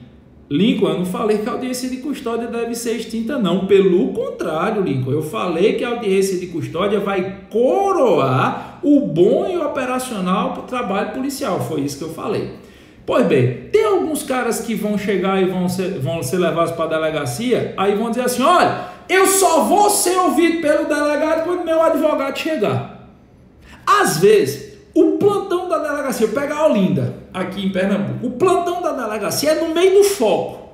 Lincoln, eu não falei que a audiência de custódia deve ser extinta, não. Pelo contrário, Lincoln, eu falei que a audiência de custódia vai coroar o bom e operacional trabalho policial. Foi isso que eu falei. Pois bem, tem alguns caras que vão chegar e vão ser, vão ser levados para a delegacia, aí vão dizer assim: olha, eu só vou ser ouvido pelo delegado quando meu advogado chegar. Às vezes, o plantão da delegacia, pega a Olinda, aqui em Pernambuco, o plantão da delegacia é no meio do foco.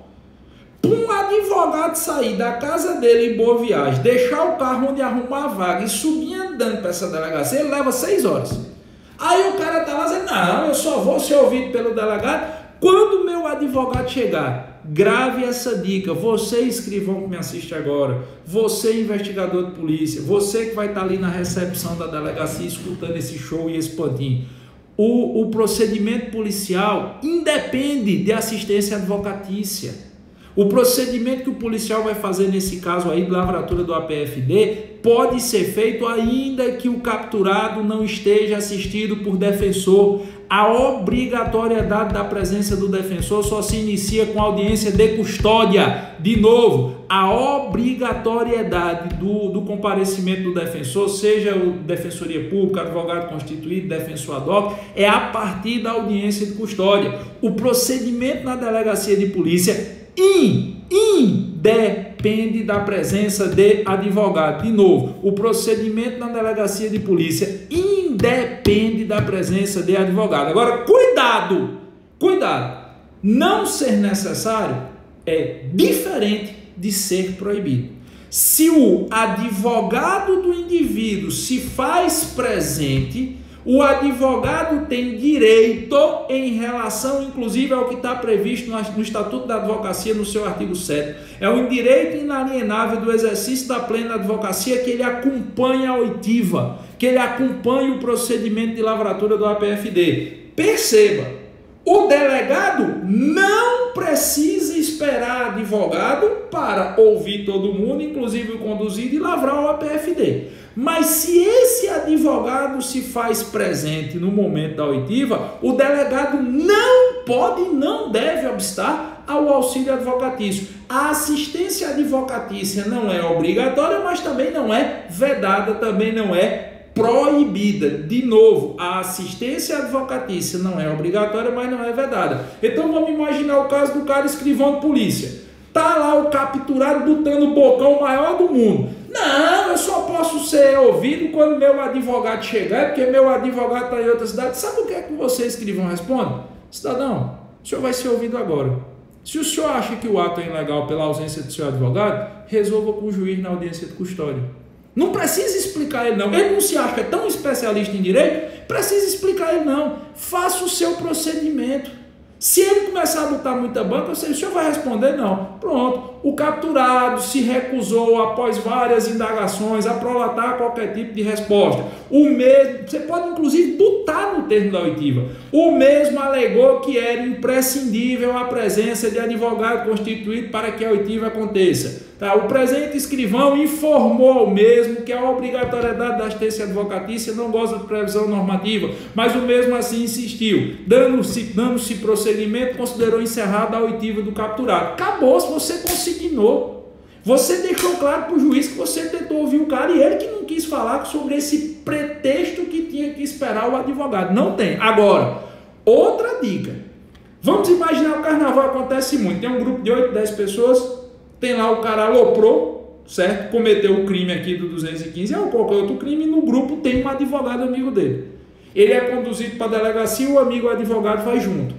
Para um advogado sair da casa dele em Boa Viagem, deixar o carro onde arrumar a vaga e subir andando para essa delegacia, ele leva seis horas. Aí o cara tá lá dizendo, não, eu só vou ser ouvido pelo delegado quando meu advogado chegar. Grave essa dica, você escrivão que me assiste agora, você investigador de polícia, você que vai estar tá ali na recepção da delegacia escutando esse show e esse pontinho. O, o procedimento policial independe de assistência advocatícia. O procedimento que o policial vai fazer nesse caso aí de lavratura do APFD pode ser feito ainda que o capturado não esteja assistido por defensor. A obrigatoriedade da presença do defensor só se inicia com audiência de custódia. De novo, a obrigatoriedade do, do comparecimento do defensor, seja o Defensoria Pública, advogado constituído, defensor ad hoc, é a partir da audiência de custódia. O procedimento na delegacia de polícia independe da presença de advogado. De novo, o procedimento na delegacia de polícia independe da presença de advogado. Agora, cuidado, cuidado, não ser necessário é diferente de ser proibido. Se o advogado do indivíduo se faz presente, o advogado tem direito em relação, inclusive, ao que está previsto no Estatuto da Advocacia, no seu artigo 7. É o direito inalienável do exercício da plena advocacia que ele acompanhe a oitiva, que ele acompanhe o procedimento de lavratura do APFD. Perceba, o delegado não precisa esperar advogado para ouvir todo mundo, inclusive o conduzido, e lavrar o APFD. Mas se esse advogado se faz presente no momento da oitiva, o delegado não pode e não deve obstar ao auxílio advocatício. A assistência advocatícia não é obrigatória, mas também não é vedada, também não é proibida. De novo, a assistência advocatícia não é obrigatória, mas não é vedada. Então vamos imaginar o caso do cara escrivão de polícia. Tá lá o capturado botando o bocão maior do mundo. Não, eu só posso ser ouvido quando meu advogado chegar, porque meu advogado está em outra cidade. Sabe o que é que você, escrivão, responde? Cidadão, o senhor vai ser ouvido agora. Se o senhor acha que o ato é ilegal pela ausência do seu advogado, resolva com o juiz na audiência de custódia. Não precisa explicar ele não. Ele não se acha tão especialista em direito, precisa explicar ele não. Faça o seu procedimento. Se ele começar a botar muita banca, o senhor vai responder não. Pronto. O capturado se recusou, após várias indagações, a prolatar qualquer tipo de resposta. O mesmo, você pode inclusive botar no termo da oitiva. O mesmo alegou que era imprescindível a presença de advogado constituído para que a oitiva aconteça. Tá? O presente escrivão informou ao mesmo que a obrigatoriedade da assistência advocatícia não goza de previsão normativa, mas o mesmo assim insistiu. Dando-se dando procedimento, considerou encerrada a oitiva do capturado. Acabou se você consignou. Você deixou claro para o juiz que você tentou ouvir o cara e ele que não quis falar sobre esse pretexto que tinha que esperar o advogado. Não tem. Agora, outra dica. Vamos imaginar o carnaval acontece muito. Tem um grupo de 8, 10 pessoas tem lá o cara aloprou, certo? Cometeu o crime aqui do 215 ou qualquer outro crime, no grupo tem um advogado amigo dele. Ele é conduzido para a delegacia, o amigo advogado vai junto.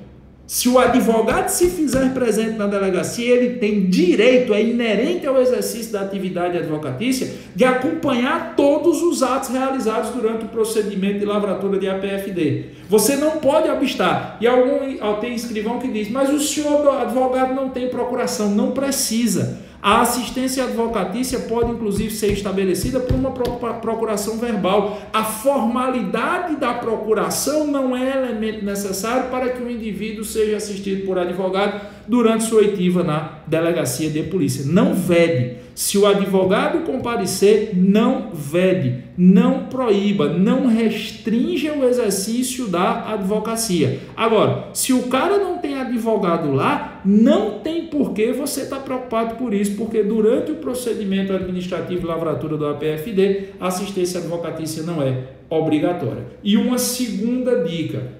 Se o advogado se fizer presente na delegacia, ele tem direito, é inerente ao exercício da atividade advocatícia, de acompanhar todos os atos realizados durante o procedimento de lavratura de APFD. Você não pode obstar. E algum tem escrivão que diz, mas o senhor advogado não tem procuração. Não precisa. A assistência advocatícia pode, inclusive, ser estabelecida por uma procuração verbal. A formalidade da procuração não é elemento necessário para que o indivíduo seja assistido por advogado durante sua oitiva na delegacia de polícia. Não vede. Se o advogado comparecer, não vede, não proíba, não restrinja o exercício da advocacia. Agora, se o cara não tem advogado lá, não tem por que você estar tá preocupado por isso, porque durante o procedimento administrativo lavratura do APFD, a assistência advocatícia não é obrigatória. E uma segunda dica,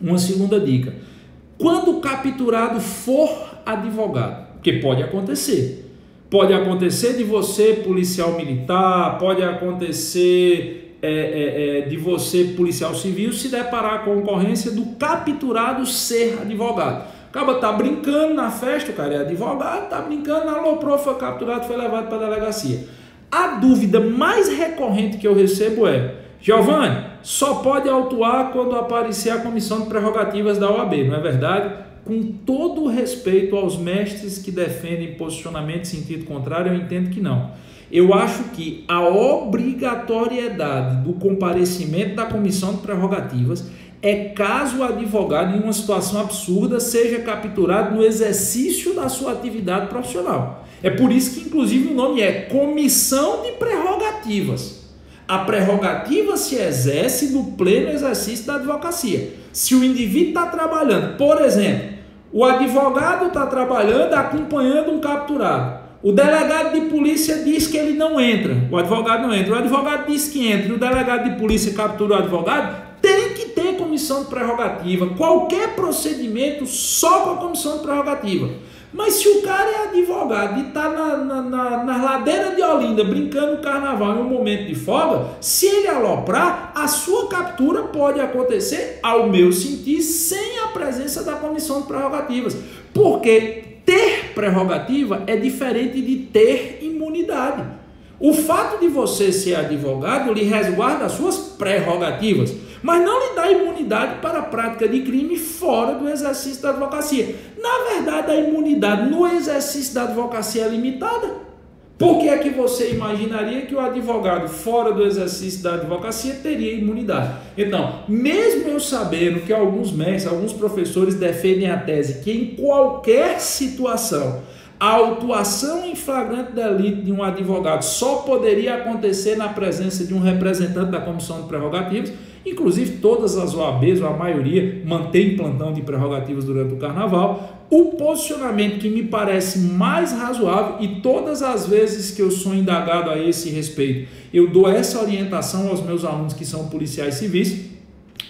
uma segunda dica, quando o capturado for advogado, porque pode acontecer, Pode acontecer de você, policial militar, pode acontecer é, é, é, de você, policial civil, se deparar com a ocorrência do capturado ser advogado. Acaba tá brincando na festa, o cara é advogado, tá brincando, aloprou, foi capturado, foi levado para a delegacia. A dúvida mais recorrente que eu recebo é: Giovanni, só pode autuar quando aparecer a comissão de prerrogativas da OAB, não é verdade? com todo respeito aos mestres que defendem posicionamento em sentido contrário, eu entendo que não. Eu acho que a obrigatoriedade do comparecimento da comissão de prerrogativas é caso o advogado, em uma situação absurda, seja capturado no exercício da sua atividade profissional. É por isso que, inclusive, o nome é Comissão de Prerrogativas. A prerrogativa se exerce no pleno exercício da advocacia. Se o indivíduo está trabalhando, por exemplo, o advogado está trabalhando acompanhando um capturado. O delegado de polícia diz que ele não entra. O advogado não entra. O advogado diz que entra. O delegado de polícia captura o advogado. Tem que ter comissão de prerrogativa. Qualquer procedimento só com a comissão de prerrogativa. Mas se o cara é advogado e está na, na, na, na, ladeira de Olinda brincando carnaval em um momento de folga, se ele aloprar, a sua captura pode acontecer, ao meu sentir, sem a presença da comissão de prerrogativas. Porque ter prerrogativa é diferente de ter imunidade. O fato de você ser advogado lhe resguarda as suas prerrogativas, mas não lhe dá imunidade para a prática de crime fora do exercício da advocacia. Na verdade, a imunidade no exercício da advocacia é limitada. Por que é que você imaginaria que o advogado fora do exercício da advocacia teria imunidade? Então, mesmo eu sabendo que alguns mestres, alguns professores defendem a tese que em qualquer situação a autuação em flagrante delito de um advogado só poderia acontecer na presença de um representante da comissão de prerrogativas, inclusive todas as OABs, ou a maioria, mantém plantão de prerrogativas durante o carnaval. O posicionamento que me parece mais razoável, e todas as vezes que eu sou indagado a esse respeito, eu dou essa orientação aos meus alunos que são policiais civis.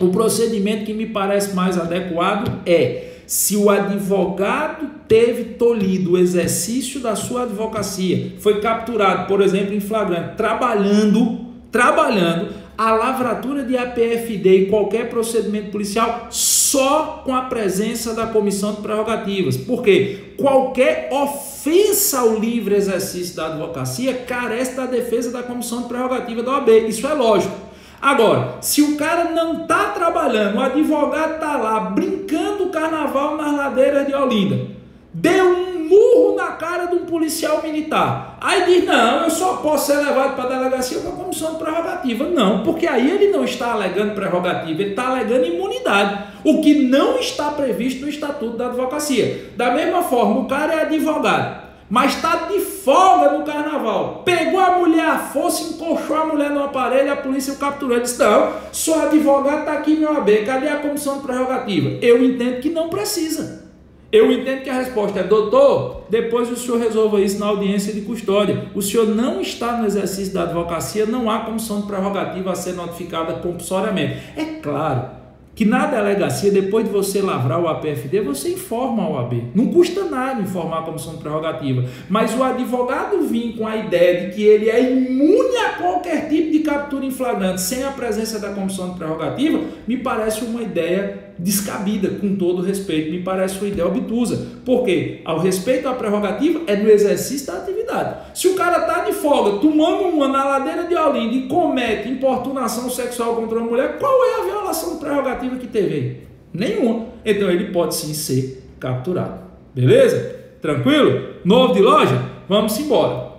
O procedimento que me parece mais adequado é se o advogado teve tolhido o exercício da sua advocacia, foi capturado, por exemplo, em flagrante, trabalhando, trabalhando a lavratura de APFD e qualquer procedimento policial só com a presença da comissão de prerrogativas. Porque qualquer ofensa ao livre exercício da advocacia carece da defesa da comissão de prerrogativa da OAB. Isso é lógico. Agora, se o cara não está trabalhando, o advogado está lá brincando carnaval nas ladeiras de Olinda, deu um murro na cara de um policial militar. Aí diz: não, eu só posso ser levado para a delegacia com a comissão de prerrogativa. Não, porque aí ele não está alegando prerrogativa, ele está alegando imunidade, o que não está previsto no Estatuto da Advocacia. Da mesma forma, o cara é advogado. Mas está de folga no carnaval. Pegou a mulher à força, encoxou a mulher no aparelho, a polícia o capturou. Disse: Não, sou advogado, está aqui meu AB. Cadê a comissão de prerrogativa? Eu entendo que não precisa. Eu entendo que a resposta é, doutor, depois o senhor resolva isso na audiência de custódia. O senhor não está no exercício da advocacia, não há comissão de prerrogativa a ser notificada compulsoriamente. É claro que na delegacia, depois de você lavrar o APFD, você informa a OAB. Não custa nada informar a comissão de prerrogativa. Mas o advogado vir com a ideia de que ele é imune a qualquer tipo de captura em flagrante sem a presença da comissão de prerrogativa, me parece uma ideia descabida, com todo respeito, me parece uma ideia obtusa. Porque ao respeito à prerrogativa é no exercício da atividade. Se o cara está de folga, tomando uma na ladeira de Olinda e comete importunação sexual contra uma mulher, qual é a violação prerrogativa que teve? Nenhuma. Então ele pode sim ser capturado. Beleza? Tranquilo? Novo de loja? Vamos embora.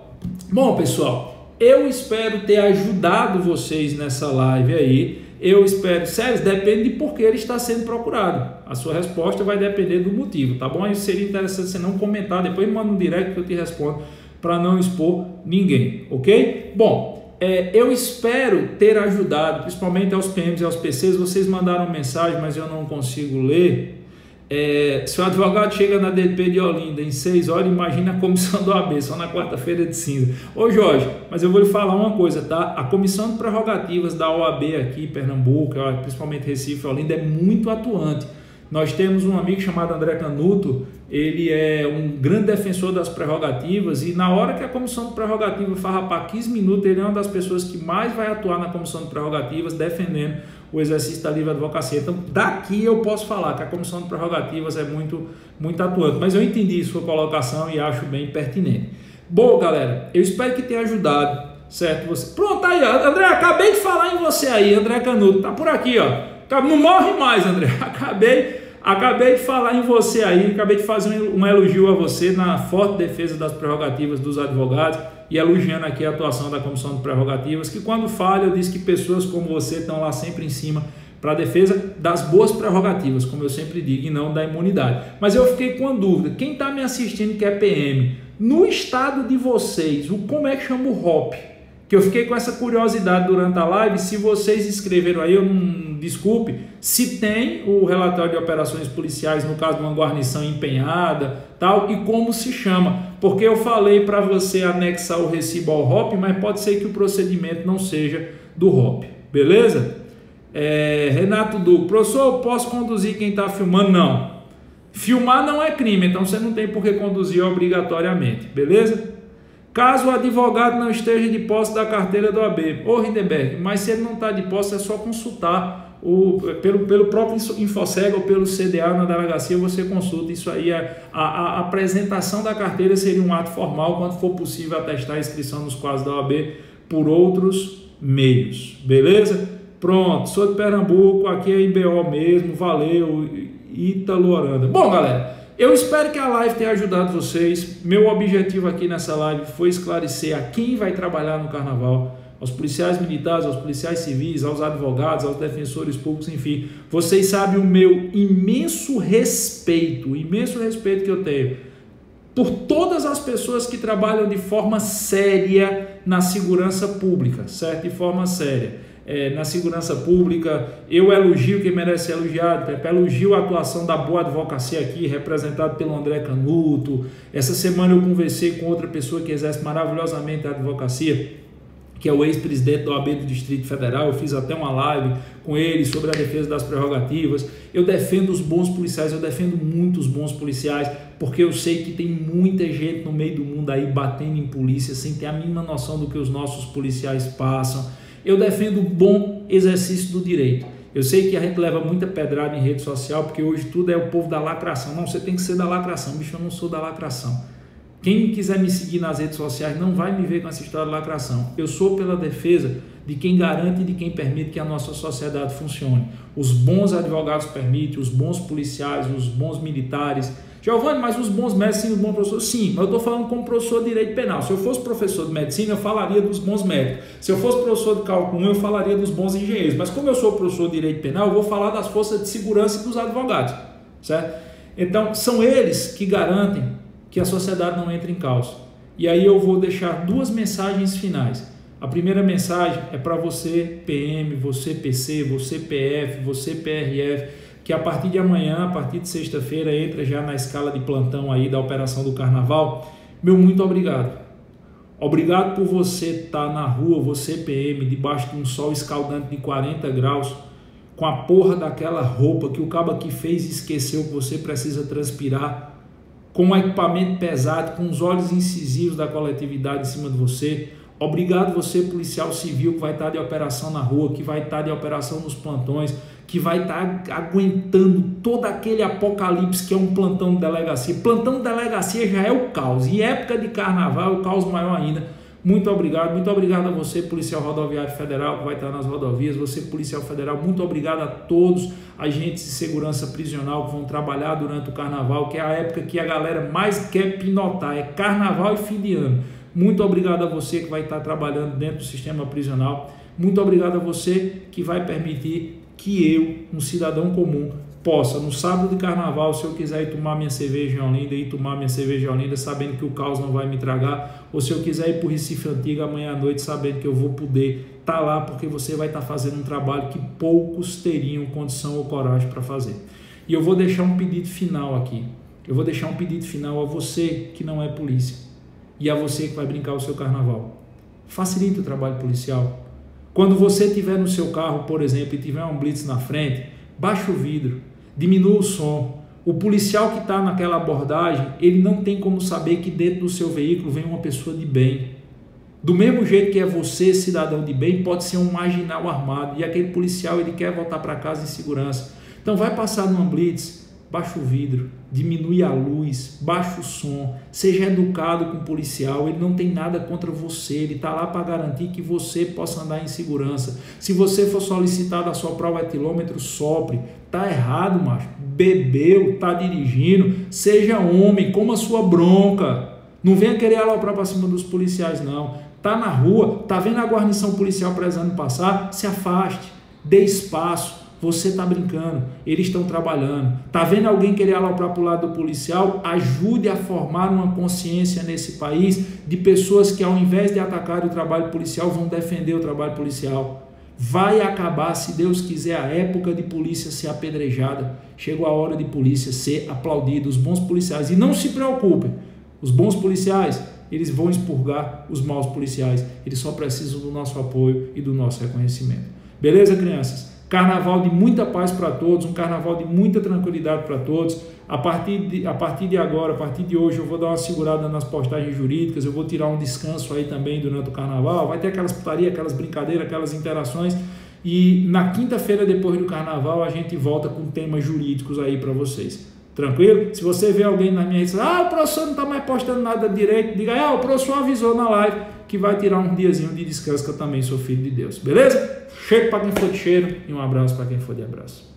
Bom, pessoal, eu espero ter ajudado vocês nessa live aí eu espero, sério, depende de por que ele está sendo procurado. A sua resposta vai depender do motivo, tá bom? Aí seria interessante você não comentar, depois manda um direct que eu te respondo para não expor ninguém, ok? Bom, é, eu espero ter ajudado, principalmente aos PMs e aos PCs. Vocês mandaram mensagem, mas eu não consigo ler. É, se o advogado chega na DP de Olinda em 6 horas, imagina a comissão do AB, só na quarta-feira de cinza. Ô Jorge, mas eu vou lhe falar uma coisa, tá? A comissão de prerrogativas da OAB aqui, Pernambuco, principalmente Recife Olinda, é muito atuante. Nós temos um amigo chamado André Canuto, ele é um grande defensor das prerrogativas e na hora que a comissão de prerrogativas farrapar 15 minutos, ele é uma das pessoas que mais vai atuar na comissão de prerrogativas defendendo o exercício da livre advocacia. Então, daqui eu posso falar que a comissão de prerrogativas é muito, muito atuante, mas eu entendi sua colocação e acho bem pertinente. Bom, galera, eu espero que tenha ajudado, certo? Você... Pronto, aí. André, acabei de falar em você aí, André Canuto, tá por aqui, ó. Não morre mais, André. Acabei, acabei de falar em você aí, acabei de fazer um elogio a você na forte defesa das prerrogativas dos advogados e elogiando aqui a atuação da Comissão de Prerrogativas, que quando falha, eu disse que pessoas como você estão lá sempre em cima para a defesa das boas prerrogativas, como eu sempre digo, e não da imunidade. Mas eu fiquei com a dúvida, quem está me assistindo que é PM, no estado de vocês, o como é que chama o HOP? Que eu fiquei com essa curiosidade durante a live, se vocês escreveram aí, eu não desculpe, se tem o relatório de operações policiais no caso de uma guarnição empenhada, tal, e como se chama. Porque eu falei para você anexar o recibo ao ROP, mas pode ser que o procedimento não seja do ROP, beleza? É, Renato Duque, professor, posso conduzir quem está filmando? Não. Filmar não é crime, então você não tem por que conduzir obrigatoriamente, beleza? Caso o advogado não esteja de posse da carteira do AB, ô Hindenberg, mas se ele não está de posse, é só consultar o, pelo, pelo próprio Infoseg ou pelo CDA na delegacia, você consulta isso aí. A, a, a, apresentação da carteira seria um ato formal quando for possível atestar a inscrição nos quadros da OAB por outros meios. Beleza? Pronto, sou de Pernambuco, aqui é IBO mesmo, valeu, Ítalo Oranda. Bom, galera, eu espero que a live tenha ajudado vocês. Meu objetivo aqui nessa live foi esclarecer a quem vai trabalhar no carnaval aos policiais militares, aos policiais civis, aos advogados, aos defensores públicos, enfim. Vocês sabem o meu imenso respeito, o imenso respeito que eu tenho por todas as pessoas que trabalham de forma séria na segurança pública, certo? De forma séria. É, na segurança pública, eu elogio quem merece ser elogiado, elogio a atuação da boa advocacia aqui, representado pelo André Canuto. Essa semana eu conversei com outra pessoa que exerce maravilhosamente a advocacia, que é o ex-presidente do AB do Distrito Federal. Eu fiz até uma live com ele sobre a defesa das prerrogativas. Eu defendo os bons policiais, eu defendo muitos bons policiais, porque eu sei que tem muita gente no meio do mundo aí batendo em polícia sem ter a mínima noção do que os nossos policiais passam. Eu defendo o bom exercício do direito. Eu sei que a gente leva muita pedrada em rede social, porque hoje tudo é o povo da lacração. Não, você tem que ser da lacração. Bicho, eu não sou da lacração. Quem quiser me seguir nas redes sociais não vai me ver com essa história de lacração. Eu sou pela defesa de quem garante e de quem permite que a nossa sociedade funcione. Os bons advogados permitem, os bons policiais, os bons militares. Giovanni, mas os bons médicos sim, os bons professores? Sim, mas eu estou falando como professor de direito penal. Se eu fosse professor de medicina, eu falaria dos bons médicos. Se eu fosse professor de cálculo 1, eu falaria dos bons engenheiros. Mas como eu sou professor de direito penal, eu vou falar das forças de segurança e dos advogados. Certo? Então, são eles que garantem que a sociedade não entre em caos. E aí eu vou deixar duas mensagens finais. A primeira mensagem é para você, PM, você, PC, você, PF, você, PRF, que a partir de amanhã, a partir de sexta-feira, entra já na escala de plantão aí da operação do carnaval. Meu muito obrigado. Obrigado por você estar tá na rua, você PM, debaixo de um sol escaldante de 40 graus, com a porra daquela roupa que o cabo aqui fez e esqueceu que você precisa transpirar com um equipamento pesado, com os olhos incisivos da coletividade em cima de você. Obrigado você, policial civil, que vai estar de operação na rua, que vai estar de operação nos plantões, que vai estar aguentando todo aquele apocalipse que é um plantão de delegacia. Plantão de delegacia já é o caos. Em época de carnaval, é o caos maior ainda. Muito obrigado, muito obrigado a você, policial rodoviário federal, que vai estar nas rodovias, você, policial federal, muito obrigado a todos agentes de segurança prisional que vão trabalhar durante o carnaval, que é a época que a galera mais quer pinotar, é carnaval e fim de ano. Muito obrigado a você que vai estar trabalhando dentro do sistema prisional. Muito obrigado a você que vai permitir que eu, um cidadão comum, possa, no sábado de carnaval, se eu quiser ir tomar minha cerveja em Olinda, ir tomar minha cerveja em Olinda, sabendo que o caos não vai me tragar, ou se eu quiser ir para o Recife Antigo amanhã à noite, sabendo que eu vou poder estar tá lá, porque você vai estar tá fazendo um trabalho que poucos teriam condição ou coragem para fazer. E eu vou deixar um pedido final aqui. Eu vou deixar um pedido final a você que não é polícia e a você que vai brincar o seu carnaval. Facilite o trabalho policial. Quando você estiver no seu carro, por exemplo, e tiver um blitz na frente, baixe o vidro, diminua o som. O policial que está naquela abordagem, ele não tem como saber que dentro do seu veículo vem uma pessoa de bem. Do mesmo jeito que é você, cidadão de bem, pode ser um marginal armado e aquele policial ele quer voltar para casa em segurança. Então vai passar numa blitz, baixa o vidro, diminui a luz, baixa o som, seja educado com o policial, ele não tem nada contra você, ele está lá para garantir que você possa andar em segurança. Se você for solicitado a sua prova etilômetro, sopre. Tá errado, macho. Bebeu, tá dirigindo, seja homem, coma sua bronca. Não venha querer aloprar para cima dos policiais, não. Tá na rua, tá vendo a guarnição policial prezando passar? Se afaste, dê espaço você está brincando, eles estão trabalhando. Está vendo alguém querer aloprar para o lado do policial? Ajude a formar uma consciência nesse país de pessoas que, ao invés de atacar o trabalho policial, vão defender o trabalho policial. Vai acabar, se Deus quiser, a época de polícia ser apedrejada. Chegou a hora de polícia ser aplaudida, os bons policiais. E não se preocupem, os bons policiais, eles vão expurgar os maus policiais. Eles só precisam do nosso apoio e do nosso reconhecimento. Beleza, crianças? Carnaval de muita paz para todos, um carnaval de muita tranquilidade para todos. A partir, de, a partir de agora, a partir de hoje, eu vou dar uma segurada nas postagens jurídicas, eu vou tirar um descanso aí também durante o carnaval. Vai ter aquelas putaria, aquelas brincadeiras, aquelas interações. E na quinta-feira, depois do carnaval, a gente volta com temas jurídicos aí para vocês. Tranquilo? Se você vê alguém na minha rede, ah, o professor não está mais postando nada direito, diga, ah, o professor avisou na live que vai tirar um diazinho de descanso, que eu também sou filho de Deus. Beleza? Cheiro para quem for de cheiro e um abraço para quem for de abraço.